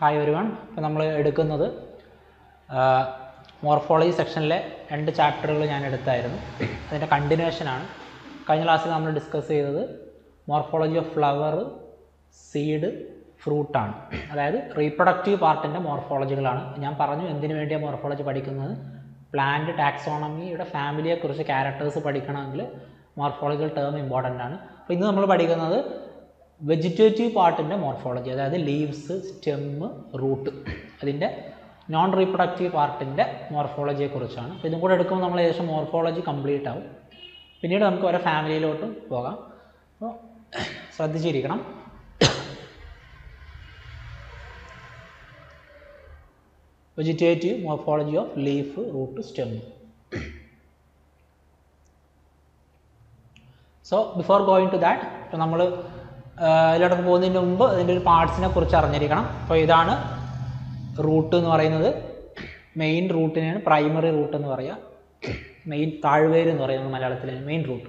Hi ഒരു one ഇപ്പോൾ നമ്മൾ എടുക്കുന്നത് മോർഫോളജി സെക്ഷനിലെ രണ്ട് ചാപ്റ്ററുകൾ ഞാൻ എടുത്തായിരുന്നു. അതിന്റെ കണ്ടിന്യൂഷനാണ് കഴിഞ്ഞ ക്ലാസ്സിൽ നമ്മൾ ഡിസ്കസ് ചെയ്തത് മോർഫോളജി ഓഫ് ഫ്ലവർ സീഡ് ഫ്രൂട്ടാണ് അതായത് റീപ്രൊഡക്റ്റീവ് പാർട്ടിന്റെ മോർഫോളജികളാണ് ഞാൻ പറഞ്ഞു എന്തിനു വേണ്ടിയാണ് മോർഫോളജി പഠിക്കുന്നത്? പ്ലാന്റ് ടാക്സോണമിയുടെ ഫാമിലിയെക്കുറിച്ച് ക്യാരക്ടേഴ്സ് പഠിക്കണമെങ്കിൽ മോർഫോളജിക്കൽ ടേം ഇമ്പോർട്ടന്റ് ആണ്. അപ്പോൾ ഇന്ന് നമ്മൾ പഠിക്കുന്നത് വെജിറ്റേറ്റീവ് പാർട്ടിന്റെ മോർഫോളജി അതായത് ലീവ്സ് സ്റ്റെമ്മ് റൂട്ട് അതിന്റെ നോൺ റീപ്രൊഡക്റ്റീവ് പാർട്ടിന്റെ മോർഫോളജിയെക്കുറിച്ചാണ് അപ്പോൾ ഇതും കൂടെ എടുക്കുമ്പോൾ നമ്മൾ ഏകദേശം മോർഫോളജി കംപ്ലീറ്റ് ആവും. പിന്നീട് നമുക്ക് ഓരോ ഫാമിലിയിലോട്ടും പോകാം. അപ്പോൾ ശ്രദ്ധിച്ചിരിക്കണം. Vegetative morphology of leaf root stem so before going to that ഇപ്പോൾ നമ്മൾ ഇതിലോട്ടൊക്കെ പോകുന്നതിന് മുമ്പ് അതിന്റെ ഒരു പാർട്സിനെ കുറിച്ച് അറിഞ്ഞിരിക്കണം. അപ്പോൾ ഇതാണ് റൂട്ട് എന്ന് പറയുന്നത്. മെയിൻ റൂട്ടിനെയാണ് പ്രൈമറി റൂട്ട് എന്ന് പറയുക. മെയിൻ താഴ്വേര് എന്ന് പറയുന്നത് മലയാളത്തിലെ മെയിൻ റൂട്ട്.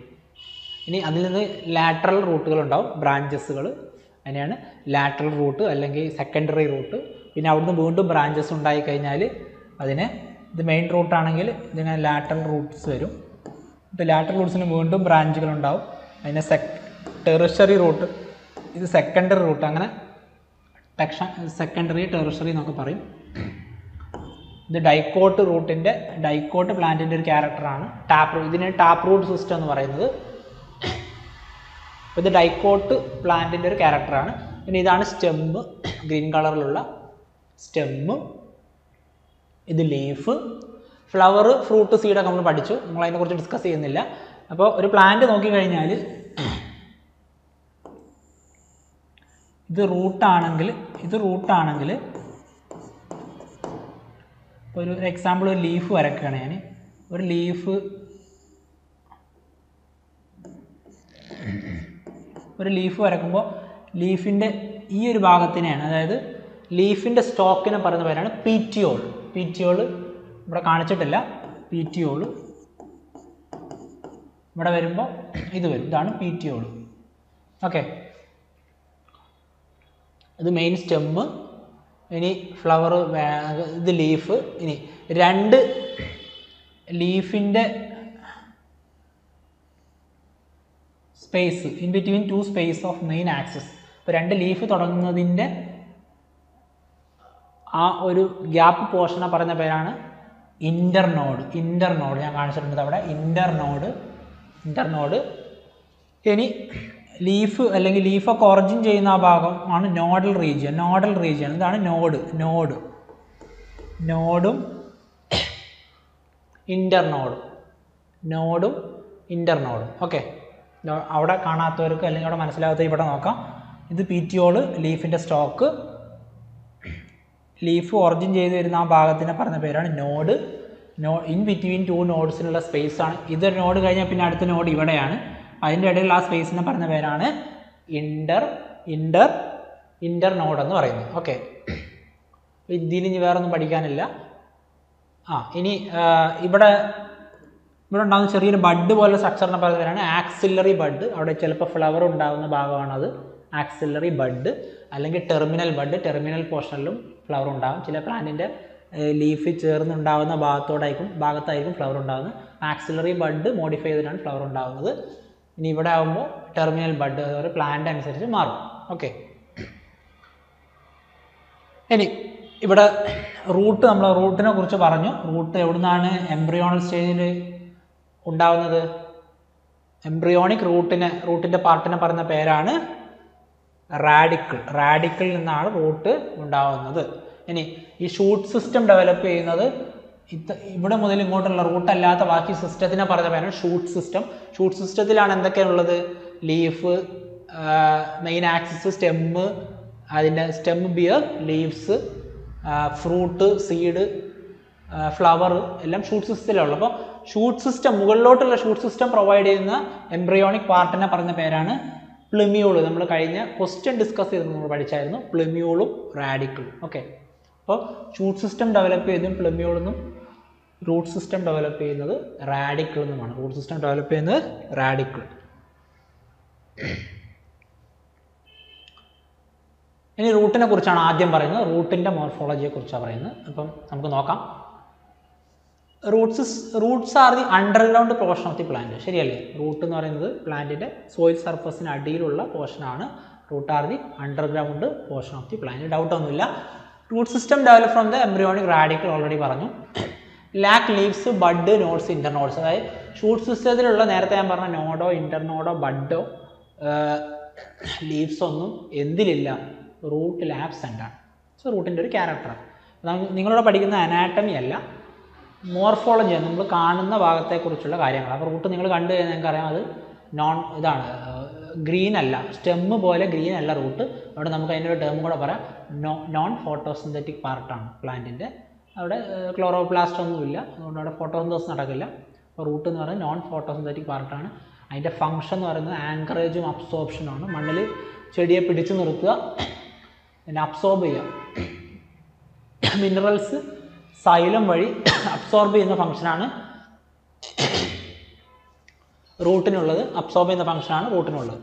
ഇനി അതിൽ നിന്ന് ലാറ്ററൽ റൂട്ടുകൾ ഉണ്ടാവും ബ്രാഞ്ചസുകൾ. അതിനെയാണ് ലാറ്ററൽ റൂട്ട് അല്ലെങ്കിൽ സെക്കൻഡറി റൂട്ട്. പിന്നെ അവിടുന്ന് വീണ്ടും ബ്രാഞ്ചസ് ഉണ്ടായി കഴിഞ്ഞാൽ അതിന് ഇത് മെയിൻ റൂട്ടാണെങ്കിൽ ഇതിങ്ങനെ ലാറ്ററൽ റൂട്ട്സ് വരും. ലാറ്ററൽ റൂട്ട്സിന് വീണ്ടും ബ്രാഞ്ചുകൾ ഉണ്ടാവും അതിനെ സെക് ടെറിഷറി റൂട്ട് ഇത് സെക്കൻഡറി റൂട്ട് അങ്ങനെ ടെക്ഷ സെക്കൻഡറി ടെറിഷറി എന്നൊക്കെ പറയും. ഇത് ഡൈക്കോട്ട് റൂട്ടിന്റെ ഡൈക്കോട്ട് പ്ലാന്റിന്റെ ഒരു ക്യാരക്ടറാണ് ടാപ്പ് ഇതിന് ടാപ്പ് റൂട്ട് സിസ്റ്റം എന്ന് പറയുന്നത്. ഇത് ഡൈക്കോട്ട് പ്ലാന്റിന്റെ ഒരു ക്യാരക്ടറാണ് പിന്നെ ഇതാണ് സ്റ്റെമ്മ് ഗ്രീൻ കളറിലുള്ള സ്റ്റെമ്മ് ഇത് ലീഫ് ഫ്ലവർ ഫ്രൂട്ട് സീഡൊക്കെ നമ്മൾ പഠിച്ചു. നമ്മൾ അതിനെക്കുറിച്ച് ഡിസ്കസ് ചെയ്യുന്നില്ല. അപ്പോൾ ഒരു പ്ലാന്റ് നോക്കിക്കഴിഞ്ഞാൽ ഇത് റൂട്ടാണെങ്കിൽ ഇത് റൂട്ടാണെങ്കിൽ ഇപ്പോൾ ഒരു എക്സാമ്പിൾ ഒരു ലീഫ് വരക്കുകയാണ് ഞാൻ ഒരു ലീഫ് ഒരു ലീഫ് വരക്കുമ്പോൾ ലീഫിന്റെ ഈ ഒരു ഭാഗത്തിനെയാണ് അതായത് ലീഫിന്റെ സ്റ്റോക്കിനെ പറയുന്ന പേരാണ് പീറ്റിയോൾ പീറ്റിയോൾ ഇവിടെ കാണിച്ചിട്ടില്ല. പീറ്റിയോൾ ഇവിടെ വരുമ്പോൾ ഇത് വരും. ഇതാണ് പീറ്റിയോൾ ഓക്കെ ഇത് മെയിൻ സ്റ്റെമ്മ് ഇനി ഫ്ലവർ ഇത് ലീഫ് ഇനി രണ്ട് ലീഫിന്റെ space in between two space of main axis ഇപ്പോൾ രണ്ട് ലീഫ് തുടങ്ങുന്നതിന്റെ ആ ഒരു ഗ്യാപ്പ് പോർഷനെ പറയുന്ന പേരാണ് ഇന്റർനോഡ് ഇന്റർനോഡ് ഞാൻ കാണിച്ചിട്ടുണ്ട് അവിടെ. ഇന്റർനോഡ് ഇന്റർനോഡ് ഇനി ലീഫ് അല്ലെങ്കിൽ ലീഫൊക്കെ ഒറിജിൻ ചെയ്യുന്ന ആ ഭാഗം ആണ് നോഡൽ റീജിയൻ നോഡൽ റീജിയൻ ഇതാണ് നോഡ് നോഡ് നോഡും ഇന്റർനോഡും നോഡും ഇന്റർനോഡും ഓക്കെ അവിടെ കാണാത്തവർക്ക് അല്ലെങ്കിൽ അവിടെ മനസ്സിലാകാത്ത ഇവിടെ നോക്കാം. ഇത് പി ടി ഓൾ ലീഫിന്റെ സ്റ്റോക്ക് ലീഫ് ഒറിജിൻ ചെയ്ത് വരുന്ന ആ ഭാഗത്തിനെ പറഞ്ഞ പേരാണ് node node in between two നോഡ്സിനുള്ള space ആണ്. ഇത് നോഡ് കഴിഞ്ഞാൽ പിന്നെ അടുത്ത നോഡ് ഇവിടെയാണ്. അതിന്റെ ഇടയിൽ ആ സ്പേസിനെ പറഞ്ഞ പേരാണ് ഇന്റർ ഇന്റർ ഇന്റർ നോഡ് എന്ന് പറയുന്നത്. ഓക്കെ ഇതിന് ഇനി വേറെ ഒന്നും പഠിക്കാനില്ല. ആ ഇനി ഇവിടെ ഇവിടെ ഉണ്ടാകുന്ന ചെറിയൊരു ബഡ് പോലെ സ്ട്രക്ചറിനെ പറയുന്ന പേരാണ് ആക്സില്ലറി ബഡ് അവിടെ ചിലപ്പോൾ ഫ്ലവർ ഉണ്ടാകുന്ന ഭാഗമാണത് ആക്സില്ലറി ബഡ് അല്ലെങ്കിൽ ടെർമിനൽ ബഡ് ടെർമിനൽ പോർഷനിലും ഫ്ലവർ ഉണ്ടാകും. ചില പ്ലാന്റിന്റെ ലീഫ് ചേർന്നുണ്ടാകുന്ന ഭാഗത്തോടായിരിക്കും ഭാഗത്തായിരിക്കും ഫ്ലവർ ഉണ്ടാകുന്നത്. ആക്സിലറി ബഡ് മോഡിഫൈ ചെയ്തിട്ടാണ് ഫ്ലവർ ഉണ്ടാകുന്നത്. ഇനി ഇവിടെ ആകുമ്പോൾ ടെർമിനൽ ബഡ് അതായത് പ്ലാന്റ് അനുസരിച്ച് മാറും. ഓക്കെ ഇനി ഇവിടെ റൂട്ട് നമ്മൾ റൂട്ടിനെ കുറിച്ച് പറഞ്ഞു. റൂട്ട് എവിടുന്നാണ് എംബ്രിയോണൽ സ്റ്റേജിൽ ഉണ്ടാവുന്നത്? എംബ്രിയോണിക് റൂട്ടിനെ റൂട്ടിന്റെ പാർട്ടിനെ പറയുന്ന പേരാണ് റാഡിക്കിൾ റാഡിക്കിൾ നിന്നാണ് റൂട്ട് ഉണ്ടാവുന്നത്. ഇനി ഈ ഷൂട്ട് സിസ്റ്റം ഡെവലപ്പ് ചെയ്യുന്നത് ഇത് ഇവിടെ മുതൽ ഇങ്ങോട്ടുള്ള റൂട്ട് അല്ലാത്ത ബാക്കി സിസ്റ്റത്തിനെ പറഞ്ഞ പേരാണ് ഷൂട്ട് സിസ്റ്റം ഷൂട്ട് സിസ്റ്റത്തിലാണ് എന്തൊക്കെയുള്ളത് ലീഫ് മെയിൻ ആക്സിസ് സ്റ്റെമ്മ് അതിന്റെ stem bear leaves fruit seed flower എല്ലാം ഷൂട്ട് സിസ്റ്റത്തിലാണുള്ളത് അപ്പോൾ ഷൂട്ട് സിസ്റ്റം മുകളിലോട്ടുള്ള ഷൂട്ട് സിസ്റ്റം പ്രൊവൈഡ് ചെയ്യുന്ന എംബ്രിയോണിക് പാർട്ടിനെ പറഞ്ഞ പേരാണ് പ്ലിമ്യൂൾ നമ്മൾ കഴിഞ്ഞ ക്വസ്റ്റ്യൻ ഡിസ്കസ് ചെയ്ത് നമ്മൾ പഠിച്ചായിരുന്നു. പ്ലിമ്യൂളും റാഡിക്കിളും ഓക്കെ അപ്പോൾ ഷൂട്ട് സിസ്റ്റം ഡെവലപ്പ് ചെയ്തും പ്ലിമ്യൂളെന്നും റൂട്ട് സിസ്റ്റം ഡെവലപ്പ് ചെയ്യുന്നത് റാഡിക്കിൾ എന്നുമാണ് റൂട്ട് സിസ്റ്റം ഡെവലപ്പ് ചെയ്യുന്നത് റാഡിക്കിൾ ഇനി റൂട്ടിനെ കുറിച്ചാണ് ആദ്യം പറയുന്നത്. റൂട്ടിന്റെ മോർഫോളജിയെ കുറിച്ചാണ് പറയുന്നത്. അപ്പം നമുക്ക് നോക്കാം. Roots roots are the underground portion of the plant ശരിയല്ലേ? റൂട്ട് എന്ന് പറയുന്നത് പ്ലാന്റിന്റെ സോയിൽ സർഫസിന് അടിയിലുള്ള പോർഷനാണ് root are the underground portion of the plant doubt ഒന്നുമില്ല. Root system develop from the embryonic radical already പറഞ്ഞു. Lack leaves bud nodes internodes അതായത് ഷൂട്ട് സിസ്റ്റത്തിലുള്ള നേരത്തെ ഞാൻ പറഞ്ഞ നോഡോ ഇന്റർനോഡോ ബഡോ ലീവ്സ് ഒന്നും എന്തിലില്ല. റൂട്ട് ആബ്സെന്റ് ആണ് സോ റൂട്ടിന്റെ ഒരു ക്യാരക്ടറാണ് നിങ്ങളിവിടെ പഠിക്കുന്ന അനാട്ടമി അല്ല മോർഫോളജി നമ്മൾ കാണുന്ന ഭാഗത്തെക്കുറിച്ചുള്ള കാര്യങ്ങൾ. അപ്പോൾ റൂട്ട് നിങ്ങൾ കണ്ടു കഴിഞ്ഞാൽ നിങ്ങൾക്കറിയാം അത് നോൺ ഇതാണ് ഗ്രീൻ അല്ല. സ്റ്റെമ്മ് പോലെ ഗ്രീൻ അല്ല റൂട്ട് അവിടെ നമുക്ക് അതിന്റെ ഒരു ടേം കൂടെ പറയാം. നോ നോൺ ഫോട്ടോസിന്തറ്റിക് പാർട്ടാണ് പ്ലാന്റിന്റെ അവിടെ ക്ലോറോപ്ലാസ്റ്റ് ഒന്നുമില്ല അതുകൊണ്ട് അവിടെ ഫോട്ടോസിന്തോസ് നടക്കില്ല. അപ്പോൾ റൂട്ട് എന്ന് പറയുന്നത് നോൺ ഫോട്ടോസിന്തറ്റിക് പാർട്ടാണ് അതിന്റെ ഫങ്ഷൻ എന്ന് പറയുന്നത് ആങ്കറേജും അബ്സോർപ്ഷനുമാണ് മണ്ണിൽ ചെടിയെ പിടിച്ചു നിർത്തുക. പിന്നെ അബ്സോർബ് ചെയ്യുക. മിനറൽസ് സൈലം വഴി അബ്സോർബ് ചെയ്യുന്ന ഫംഗ്ഷനാണ് റൂട്ടിനുള്ളത് അബ്സോർബ് ചെയ്യുന്ന ഫംഗ്ഷനാണ് റൂട്ടിനുള്ളത്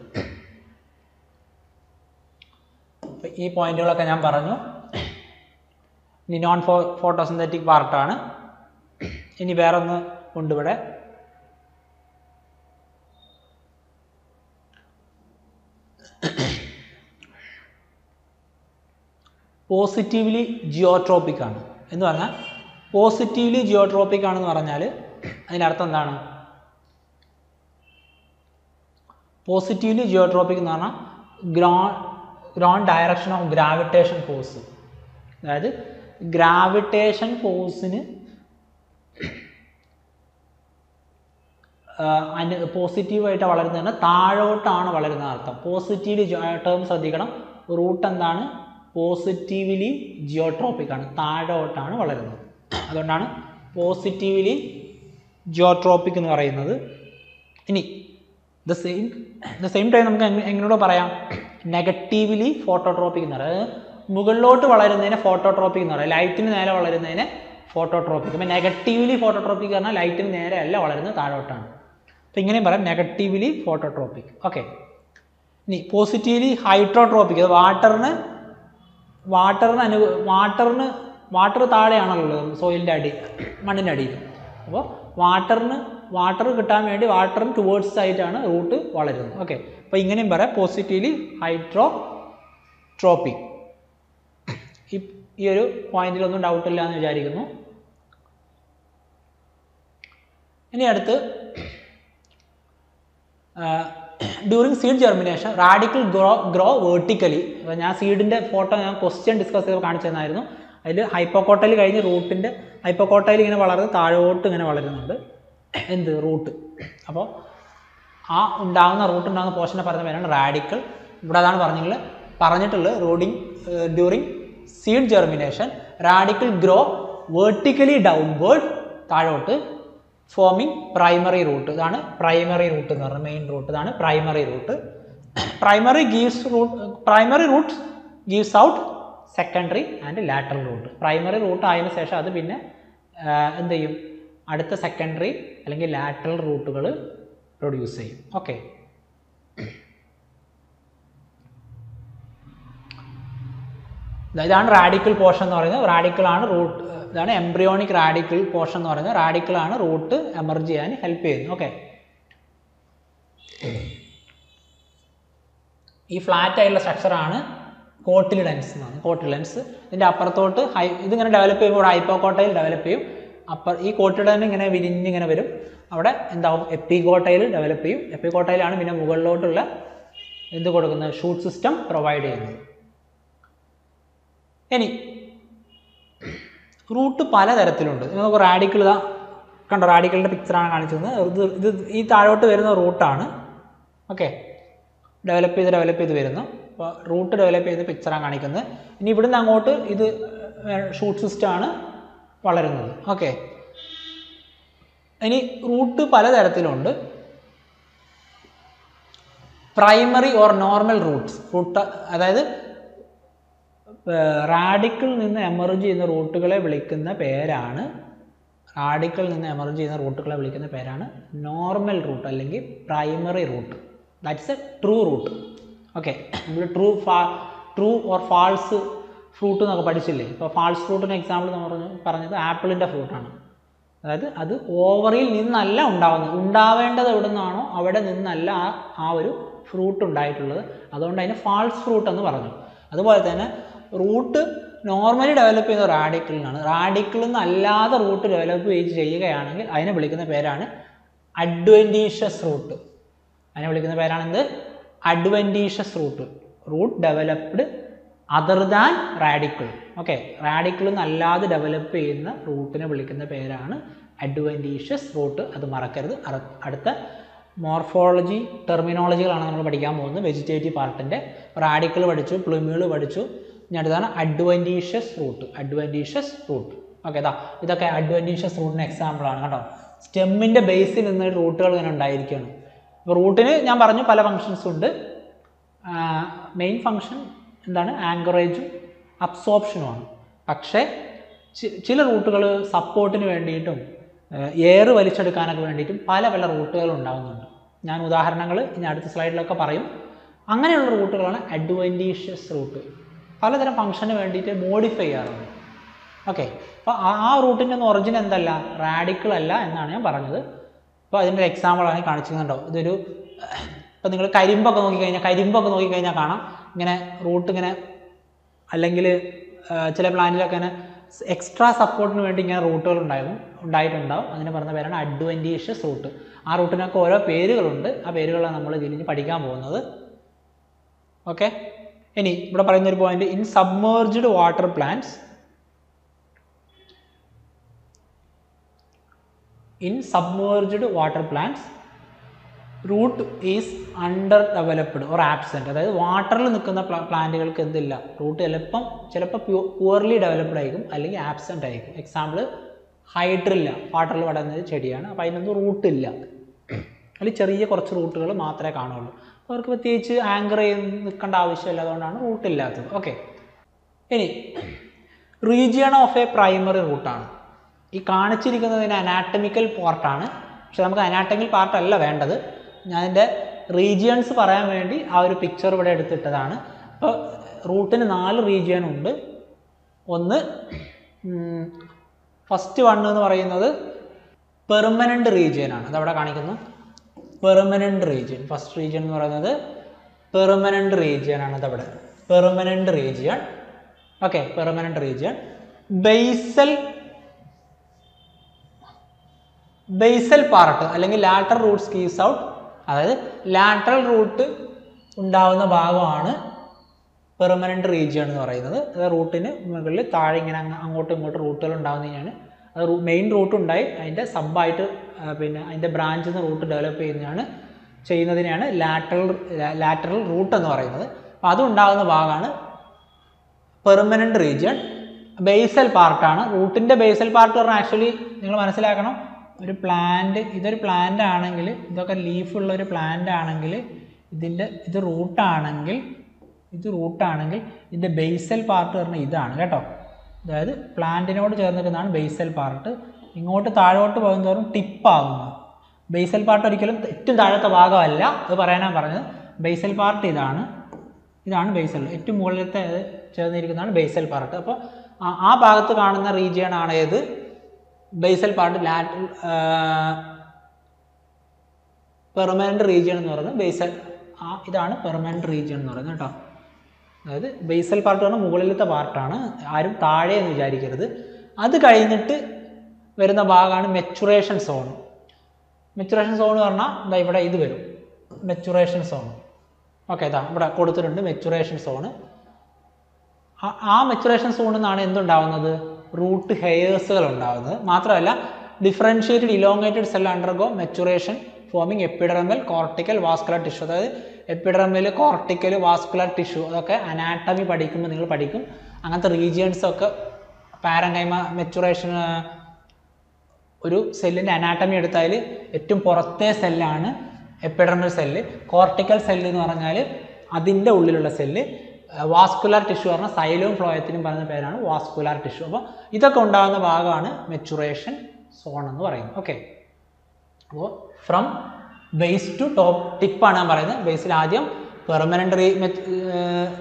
ഈ പോയിന്റുകളൊക്കെ ഞാൻ പറഞ്ഞു. ഇനി നോൺ ഫോ ഫോട്ടോസിന്തറ്റിക് പാർട്ടാണ് ഇനി വേറൊന്ന് ഉണ്ട് ഇവിടെ. പോസിറ്റീവ്ലി ജിയോട്രോപ്പിക് ആണ്. എന്ന് പറഞ്ഞാൽ പോസിറ്റീവ്ലി ജിയോട്രോപ്പിക് ആണെന്ന് പറഞ്ഞാൽ അതിനർത്ഥം എന്താണ്? പോസിറ്റീവ്ലി ജിയോട്രോപ്പിക് എന്ന് പറഞ്ഞാൽ grow grown direction of gravitation force അതായത് ഗ്രാവിറ്റേഷൻ ഫോഴ്സിന് അതിന് പോസിറ്റീവായിട്ട് വളരുന്നതിന് താഴോട്ടാണ് വളരുന്ന അർത്ഥം. പോസിറ്റീവ്ലി ടേം ശ്രദ്ധിക്കണം. റൂട്ട് എന്താണ്? പോസിറ്റീവ്ലി ജിയോട്രോപ്പിക് ആണ്. താഴോട്ടാണ് വളരുന്നത്. അതുകൊണ്ടാണ് പോസിറ്റീവ്ലി ജിയോട്രോപ്പിക് എന്ന് പറയുന്നത്. ഇനി the same the same time നമുക്ക് എങ്ങനെയോ പറയാം. നെഗറ്റീവ്ലി ഫോട്ടോട്രോപ്പിക് എന്ന് പറയുന്നത് മുകളിലോട്ട് വളരുന്നതിനെ ഫോട്ടോട്രോപ്പിക് എന്ന് പറയാം. ലൈറ്റിന് നേരെ വളരുന്നതിനെ ഫോട്ടോട്രോപ്പിക് അപ്പോൾ നെഗറ്റീവ്ലി ഫോട്ടോട്രോപ്പിക് പറഞ്ഞാൽ ലൈറ്റിന് നേരെ അല്ല വളരുന്നത് താഴോട്ടാണ്. അപ്പോൾ ഇങ്ങനെയും പറയാം നെഗറ്റീവ്ലി ഫോട്ടോട്രോപ്പിക് ഓക്കെ ഇനി പോസിറ്റീവ്ലി ഹൈഡ്രോട്രോപ്പിക് അത് വാട്ടറിന് വാട്ടറിന് അനു വാട്ടറിന് വാട്ടർ താഴെയാണല്ലോ സോയിലിന്റെ അടി മണ്ണിന്റെ അടിയിൽ. അപ്പോൾ വാട്ടറിന് വാട്ടർ കിട്ടാൻ വേണ്ടി വാട്ടറിന് ടുവേർഡ്സ് ആയിട്ടാണ് റൂട്ട് വളരുന്നത്. ഓക്കെ അപ്പോൾ ഇങ്ങനെയും പറയാം പോസിറ്റീവ്ലി ഹൈഡ്രോ ട്രോപ്പിക് ഈ ഒരു ഡൗട്ട് ഇല്ല എന്ന് വിചാരിക്കുന്നു. ഇനി അടുത്ത് during seed germination radical grow grow vertically ഞാൻ സീഡിന്റെ ഫോട്ടോ ഞാൻ ക്വസ്റ്റ്യൻ ഡിസ്കസ് ചെയ്ത് കാണിച്ചു തന്നായിരുന്നു. അതിൽ ഹൈപ്പോക്കോട്ടയിൽ കഴിഞ്ഞ് റൂട്ടിന്റെ ഹൈപ്പോക്കോട്ടയിൽ ഇങ്ങനെ വളർന്ന് താഴോട്ട് ഇങ്ങനെ വളരുന്നുണ്ട്. എന്ത്? റൂട്ട് അപ്പോൾ ആ ഉണ്ടാകുന്ന റൂട്ട് ഉണ്ടാകുന്ന പോർഷനെ പറഞ്ഞ പേരാണ് റാഡിക്കൽ ഇവിടെ അതാണ് പറഞ്ഞിട്ടുള്ളത്. പറഞ്ഞിട്ടുള്ളത് റൂഡിങ് during seed germination radical grow vertically downward താഴോട്ട് ഫോമിങ് പ്രൈമറി റൂട്ട് ഇതാണ് പ്രൈമറി റൂട്ട് എന്ന് പറയുന്നത് മെയിൻ റൂട്ട് ഇതാണ് primary root primary gives root primary root gives out secondary and lateral root primary root ആയതിനു ശേഷം അത് പിന്നെ എന്ത് ചെയ്യും? അടുത്ത സെക്കൻഡറി അല്ലെങ്കിൽ ലാറ്ററൽ റൂട്ടുകൾ പ്രൊഡ്യൂസ് ചെയ്യും. ഓക്കെ ഇതാണ് റാഡിക്കൽ പോർഷൻ എന്ന് പറയുന്നത്. റാഡിക്കൽ ആണ് റൂട്ട് ഇതാണ് എംബ്രിയോണിക് റാഡിക്കൽ പോർഷൻ എന്ന് പറയുന്നത്. റാഡിക്കൽ ആണ് റൂട്ട് എമർജ് ചെയ്യാൻ ഹെൽപ്പ് ചെയ്യുന്നത്. ഓക്കെ ഈ ഫ്ലാറ്റ് ആയിട്ടുള്ള സ്ട്രക്ചറാണ് കോട്ടിലിഡൻസ് എന്ന് പറയുന്നത്. കോട്ടിലിഡൻസ് ഇതിന്റെ അപ്പുറത്തോട്ട് ഹൈ ഇതിങ്ങനെ ഡെവലപ്പ് ചെയ്യുമ്പോൾ ഹൈപ്പോക്കോട്ടയിൽ ഡെവലപ്പ് ചെയ്യും. അപ്പർ ഈ കോട്ടിലിഡൻ ഇങ്ങനെ വിരിഞ്ഞിങ്ങനെ വരും. അവിടെ എന്താവും? എപ്പികോട്ടയിൽ ഡെവലപ്പ് ചെയ്യും. എപ്പികോട്ടയിലാണ് പിന്നെ മുകളിലോട്ടുള്ള എന്ത് കൊടുക്കുന്നത്. ഷൂട്ട് സിസ്റ്റം പ്രൊവൈഡ് ചെയ്യുന്നത്. ഇനി റൂട്ട് പലതരത്തിലുണ്ട്. നമുക്ക് റാഡിക്കൽ ഇതാ കണ്ടോ റാഡിക്കലിന്റെ പിക്ചറാണ് കാണിച്ചത് ഇത് ഇത് ഈ താഴോട്ട് വരുന്ന റൂട്ടാണ് ഓക്കെ ഡെവലപ്പ് ചെയ്ത് ഡെവലപ്പ് ചെയ്ത് വരുന്നു. അപ്പോൾ റൂട്ട് ഡെവലപ്പ് ചെയ്ത് പിക്ചറാണ് കാണിക്കുന്നത്. ഇനി ഇവിടുന്ന് അങ്ങോട്ട് ഇത് ഷൂട്ട് സിസ്റ്റമാണ് വളരുന്നത്. ഓക്കെ ഇനി root പലതരത്തിലുണ്ട്. Primary or normal roots root അതായത് റാഡിക്കിൽ നിന്ന് എമർജ് ചെയ്യുന്ന റൂട്ടുകളെ വിളിക്കുന്ന പേരാണ് റാഡിക്കിൽ നിന്ന് എമർജ് ചെയ്യുന്ന റൂട്ടുകളെ വിളിക്കുന്ന പേരാണ് നോർമൽ റൂട്ട് അല്ലെങ്കിൽ primary root. That's a true root okay നമ്മൾ ട്രൂ ഫാ ട്രൂ ഓർ ഫാൾസ് ഫ്രൂട്ട് എന്നൊക്കെ പഠിച്ചില്ലേ? ഇപ്പോൾ ഫാൾസ് ഫ്രൂട്ടിന് എക്സാമ്പിൾ എന്ന് പറഞ്ഞു പറഞ്ഞത് ആപ്പിളിന്റെ ഫ്രൂട്ടാണ് അതായത് അത് ഓവറിൽ നിന്നല്ല ഉണ്ടാവുന്നത്. ഉണ്ടാവേണ്ടത് എവിടെ നിന്നാണോ അവിടെ നിന്നല്ല ആ ഒരു ഫ്രൂട്ട് ഉണ്ടായിട്ടുള്ളത്. അതുകൊണ്ട് അതിന് ഫാൾസ് ഫ്രൂട്ട് എന്ന് പറഞ്ഞു. അതുപോലെ തന്നെ റൂട്ട് നോർമലി ഡെവലപ്പ് ചെയ്യുന്ന റാഡിക്കിളിൽ നിന്ന് അല്ലാതെ റൂട്ട് ഡെവലപ്പ് ചെയ്യുകയാണെങ്കിൽ അതിനെ വിളിക്കുന്ന പേരാണ് അഡ്വന്റീഷ്യസ് റൂട്ട് അതിനെ വിളിക്കുന്ന പേരാണെന്ത് adventitious root root developed other than radicle okay radicle അല്ലാതെ ഡെവലപ്പ് ചെയ്യുന്ന റൂട്ടിനെ വിളിക്കുന്ന പേരാണ് അഡ്വന്റീഷ്യസ് റൂട്ട് അത് മറക്കരുത്. അടുത്ത മോർഫോളജി ടെർമിനോളജികളാണ് നമ്മൾ പഠിക്കാൻ പോകുന്നത്. വെജിറ്റേറ്റീവ് പാർട്ടിന്റെ റാഡിക്കിൾ പഠിച്ചു പ്ലുമ്യൂൾ പഠിച്ചു ഇനി അടുത്താണ് adventitious root adventitious root okay ഇതാ ഇതൊക്കെ അഡ്വന്റീഷ്യസ് റൂട്ടിന് എക്സാമ്പിൾ ആണ് കേട്ടോ. സ്റ്റെമ്മിന്റെ ബേസിൽ നിന്ന് റൂട്ടുകൾ ഇങ്ങനെ ഉണ്ടായിരിക്കുകയാണ്. അപ്പോൾ റൂട്ടിന് ഞാൻ പറഞ്ഞു പല ഫങ്ഷൻസ് ഉണ്ട്. മെയിൻ ഫങ്ഷൻ എന്താണ്? ആങ്കറേജും അബ്സോർപ്ഷനുമാണ് പക്ഷേ ചില റൂട്ടുകൾ സപ്പോർട്ടിന് വേണ്ടിയിട്ടും എയർ വലിച്ചെടുക്കാനൊക്കെ വേണ്ടിയിട്ടും പല പല റൂട്ടുകൾ ഉണ്ടാകുന്നുണ്ട് ഞാൻ ഉദാഹരണങ്ങൾ ഇനി അടുത്ത സ്ലൈഡിലൊക്കെ പറയും. അങ്ങനെയുള്ള റൂട്ടുകളാണ് അഡ്വന്റീഷ്യസ് റൂട്ട് പലതരം ഫംഗ്ഷന് വേണ്ടിയിട്ട് മോഡിഫൈ ചെയ്യാറുണ്ട്. ഓക്കെ അപ്പോൾ ആ റൂട്ടിന്റെ ഒന്നും ഒറിജിൻ എന്തല്ല? റാഡിക്കിൾ അല്ല എന്നാണ് ഞാൻ പറഞ്ഞത്. അപ്പോൾ അതിന്റെ ഒരു എക്സാമ്പിളാണ് കാണിച്ചിരുന്നുണ്ടോ ഇതൊരു ഇപ്പോൾ നിങ്ങൾ കരിമ്പൊക്കെ നോക്കിക്കഴിഞ്ഞാൽ കരിമ്പൊക്കെ നോക്കിക്കഴിഞ്ഞാൽ കാണാം. ഇങ്ങനെ റൂട്ട് ഇങ്ങനെ അല്ലെങ്കിൽ ചില പ്ലാനിലൊക്കെ ഇങ്ങനെ എക്സ്ട്രാ സപ്പോർട്ടിന് വേണ്ടി ഇങ്ങനെ റൂട്ടുകൾ ഉണ്ടായിരുന്നു ഉണ്ടായിട്ടുണ്ടാവും. അതിന് പറഞ്ഞ പേരാണ് അഡ്വന്റീഷ്യസ് റൂട്ട് ആ റൂട്ടിനൊക്കെ ഓരോ പേരുകളുണ്ട്. ആ പേരുകളാണ് നമ്മൾ ഇതിൽ പഠിക്കാൻ പോകുന്നത്. ഓക്കെ ഇനി ഇവിടെ പറയുന്ന ഒരു point in submerged water plants in submerged water plants root is under developed or absent അതായത് വാട്ടറിൽ നിൽക്കുന്ന പ്ലാന്റുകൾക്ക് എന്തില്ല? റൂട്ട് ചിലപ്പം ചിലപ്പോൾ പുവർലി ഡെവലപ്ഡ് ആയിരിക്കും അല്ലെങ്കിൽ ആബ്സെന്റ് ആയിരിക്കും. എക്സാമ്പിൾ ഹൈഡ്രില്ല വാട്ടറിൽ വളരുന്ന ചെടിയാണ്. അപ്പോൾ അതിനൊന്നും റൂട്ടില്ല അതിൽ ചെറിയ കുറച്ച് റൂട്ടുകൾ മാത്രമേ കാണുള്ളൂ. അവർക്ക് പ്രത്യേകിച്ച് ആങ്കർ ചെയ്ത് നിൽക്കേണ്ട ആവശ്യമില്ല അതുകൊണ്ടാണ് റൂട്ട് ഇല്ലാത്തത്. ഓക്കെ ഇനി റീജിയൺ ഓഫ് എ പ്രൈമറി റൂട്ടാണ് ഈ കാണിച്ചിരിക്കുന്നതിന് അനാറ്റമിക്കൽ പാർട്ടാണ് പക്ഷെ നമുക്ക് അനാറ്റമിക്കൽ പാർട്ടല്ല വേണ്ടത്. ഞാൻ റീജിയൺസ് പറയാൻ വേണ്ടി ആ ഒരു പിക്ചർ ഇവിടെ എടുത്തിട്ടതാണ്. അപ്പോൾ റൂട്ടിന് നാല് റീജിയൻ ഉണ്ട്. ഒന്ന് ഫസ്റ്റ് വൺ എന്ന് പറയുന്നത് പെർമനന്റ് റീജിയനാണ് അതവിടെ കാണിക്കുന്നു. പെർമനന്റ് റീജിയൻ ഫസ്റ്റ് റീജിയൻ എന്ന് പറയുന്നത് പെർമനന്റ് റീജിയൻ ആണ് അതവിടെ. Permanent region okay permanent region basal basal part അല്ലെങ്കിൽ ലാറ്ററൽ റൂട്ട് സ്കീസ് ഔട്ട് അതായത് ലാറ്ററൽ റൂട്ട് ഉണ്ടാവുന്ന ഭാഗമാണ് പെർമനന്റ് റീജിയൻ എന്ന് പറയുന്നത്. അത് റൂട്ടിന് മുകളിൽ താഴെ ഇങ്ങനെ അങ്ങ് അങ്ങോട്ടും ഇങ്ങോട്ടും റൂട്ടുകൾ ഉണ്ടാകുന്നതിനാണ് അത് മെയിൻ റൂട്ട് ഉണ്ടായി. അതിന്റെ സബായിട്ട് പിന്നെ അതിന്റെ ബ്രാഞ്ചിൽ നിന്ന് റൂട്ട് ഡെവലപ്പ് ചെയ്യുന്നതാണ് ചെയ്യുന്നതിനെയാണ് ലാറ്ററൽ ലാറ്ററൽ റൂട്ട് എന്ന് പറയുന്നത്. അപ്പോൾ അതുണ്ടാകുന്ന ഭാഗമാണ് പെർമനന്റ് റീജിയൺ ബേസൽ പാർട്ടാണ് റൂട്ടിന്റെ ബേസൽ പാർട്ട് പറഞ്ഞാൽ ആക്ച്വലി നിങ്ങൾ മനസ്സിലാക്കണം ഒരു പ്ലാന്റ് ഇതൊരു പ്ലാന്റ് ആണെങ്കിൽ ഇതൊക്കെ ലീഫുള്ള ഒരു പ്ലാന്റ് ആണെങ്കിൽ ഇതിന്റെ ഇത് റൂട്ടാണെങ്കിൽ ഇത് റൂട്ടാണെങ്കിൽ ഇതിന്റെ ബേസൽ പാർട്ട് പറഞ്ഞാൽ ഇതാണ് കേട്ടോ. അതായത് പ്ലാന്റിനോട് ചേർന്ന് നിൽക്കുന്നതാണ് ബേസൽ പാർട്ട് ഇങ്ങോട്ട് താഴോട്ട് പോകുന്നതോറും ടിപ്പാകുന്നു ബേസൽ പാർട്ട് ഒരിക്കലും ഏറ്റവും താഴത്തെ ഭാഗമല്ല അത് പറയാനാണ് പറഞ്ഞത്. ബേസൽ പാർട്ട് ഇതാണ്. ഇതാണ് ബേസൽ. ഏറ്റവും മുകളിലത്തെ ചേർന്നിരിക്കുന്നതാണ് ബേസൽ പാർട്ട്. അപ്പോൾ ആ- ഭാഗത്ത് കാണുന്ന റീജിയൺ ആണ് ഏത്? Basal part lateral permanent region എന്ന് പറയുന്നത് ബേസൽ ആ ഇതാണ് പെർമനന്റ് റീജിയൺ എന്ന് പറയുന്നത് കേട്ടോ. അതായത് ബേസൽ പാർട്ട് പറഞ്ഞാൽ മുകളിലത്തെ പാർട്ടാണ്. ആരും താഴെ എന്ന് വിചാരിക്കരുത്. അത് കഴിഞ്ഞിട്ട് വരുന്ന ഭാഗമാണ് മെച്ചുറേഷൻ സോൺ മെച്ചുറേഷൻ സോൺ എന്ന് പറഞ്ഞാൽ എന്താ ഇവിടെ ഇത് വരും. മെച്ചുറേഷൻ സോൺ ഓക്കെ ഇതാ ഇവിടെ കൊടുത്തിട്ടുണ്ട് മെച്ചുറേഷൻ സോൺ ആ- മെച്ചുറേഷൻ സോണിൽ നിന്നാണ് എന്തുണ്ടാവുന്നത്? റൂട്ട് ഹെയേഴ്സുകൾ ഉണ്ടാവുന്നത്. മാത്രമല്ല differentiated elongated cell undergo maturation forming epidermal cortical vascular tissue അതായത് എപ്പിഡറമൽ കോർട്ടിക്കൽ വാസ്കുലർ ടിഷ്യൂ അതൊക്കെ അനാട്ടമി പഠിക്കുമ്പോൾ നിങ്ങൾ പഠിക്കും. അങ്ങനത്തെ റീജിയൻസൊക്കെ പാരങ്കൈമ മെച്ചുറേഷൻ ഒരു സെല്ലിന്റെ അനാട്ടമി എടുത്താൽ ഏറ്റവും പുറത്തെ സെല്ലാണ് എപ്പിഡർമൽ സെല്ല് കോർട്ടിക്കൽ സെല്ല് എന്ന് പറഞ്ഞാൽ അതിന്റെ ഉള്ളിലുള്ള സെല്ല് വാസ്കുലാർ ടിഷ്യൂ പറഞ്ഞാൽ സൈലോം ഫ്ലോയത്തിനും പറയുന്ന പേരാണ് വാസ്കുലാർ ടിഷ്യൂ അപ്പോൾ ഇതൊക്കെ ഉണ്ടാകുന്ന ഭാഗമാണ് മെച്ചുറേഷൻ സോൺ എന്ന് പറയുന്നത്. ഓക്കെ അപ്പോൾ ഫ്രം ബേസ് ടു ടോപ്പ് ടിപ്പാണ് ഞാൻ പറയുന്നത്. ബേസിൽ ആദ്യം പെർമനന്റ് റീ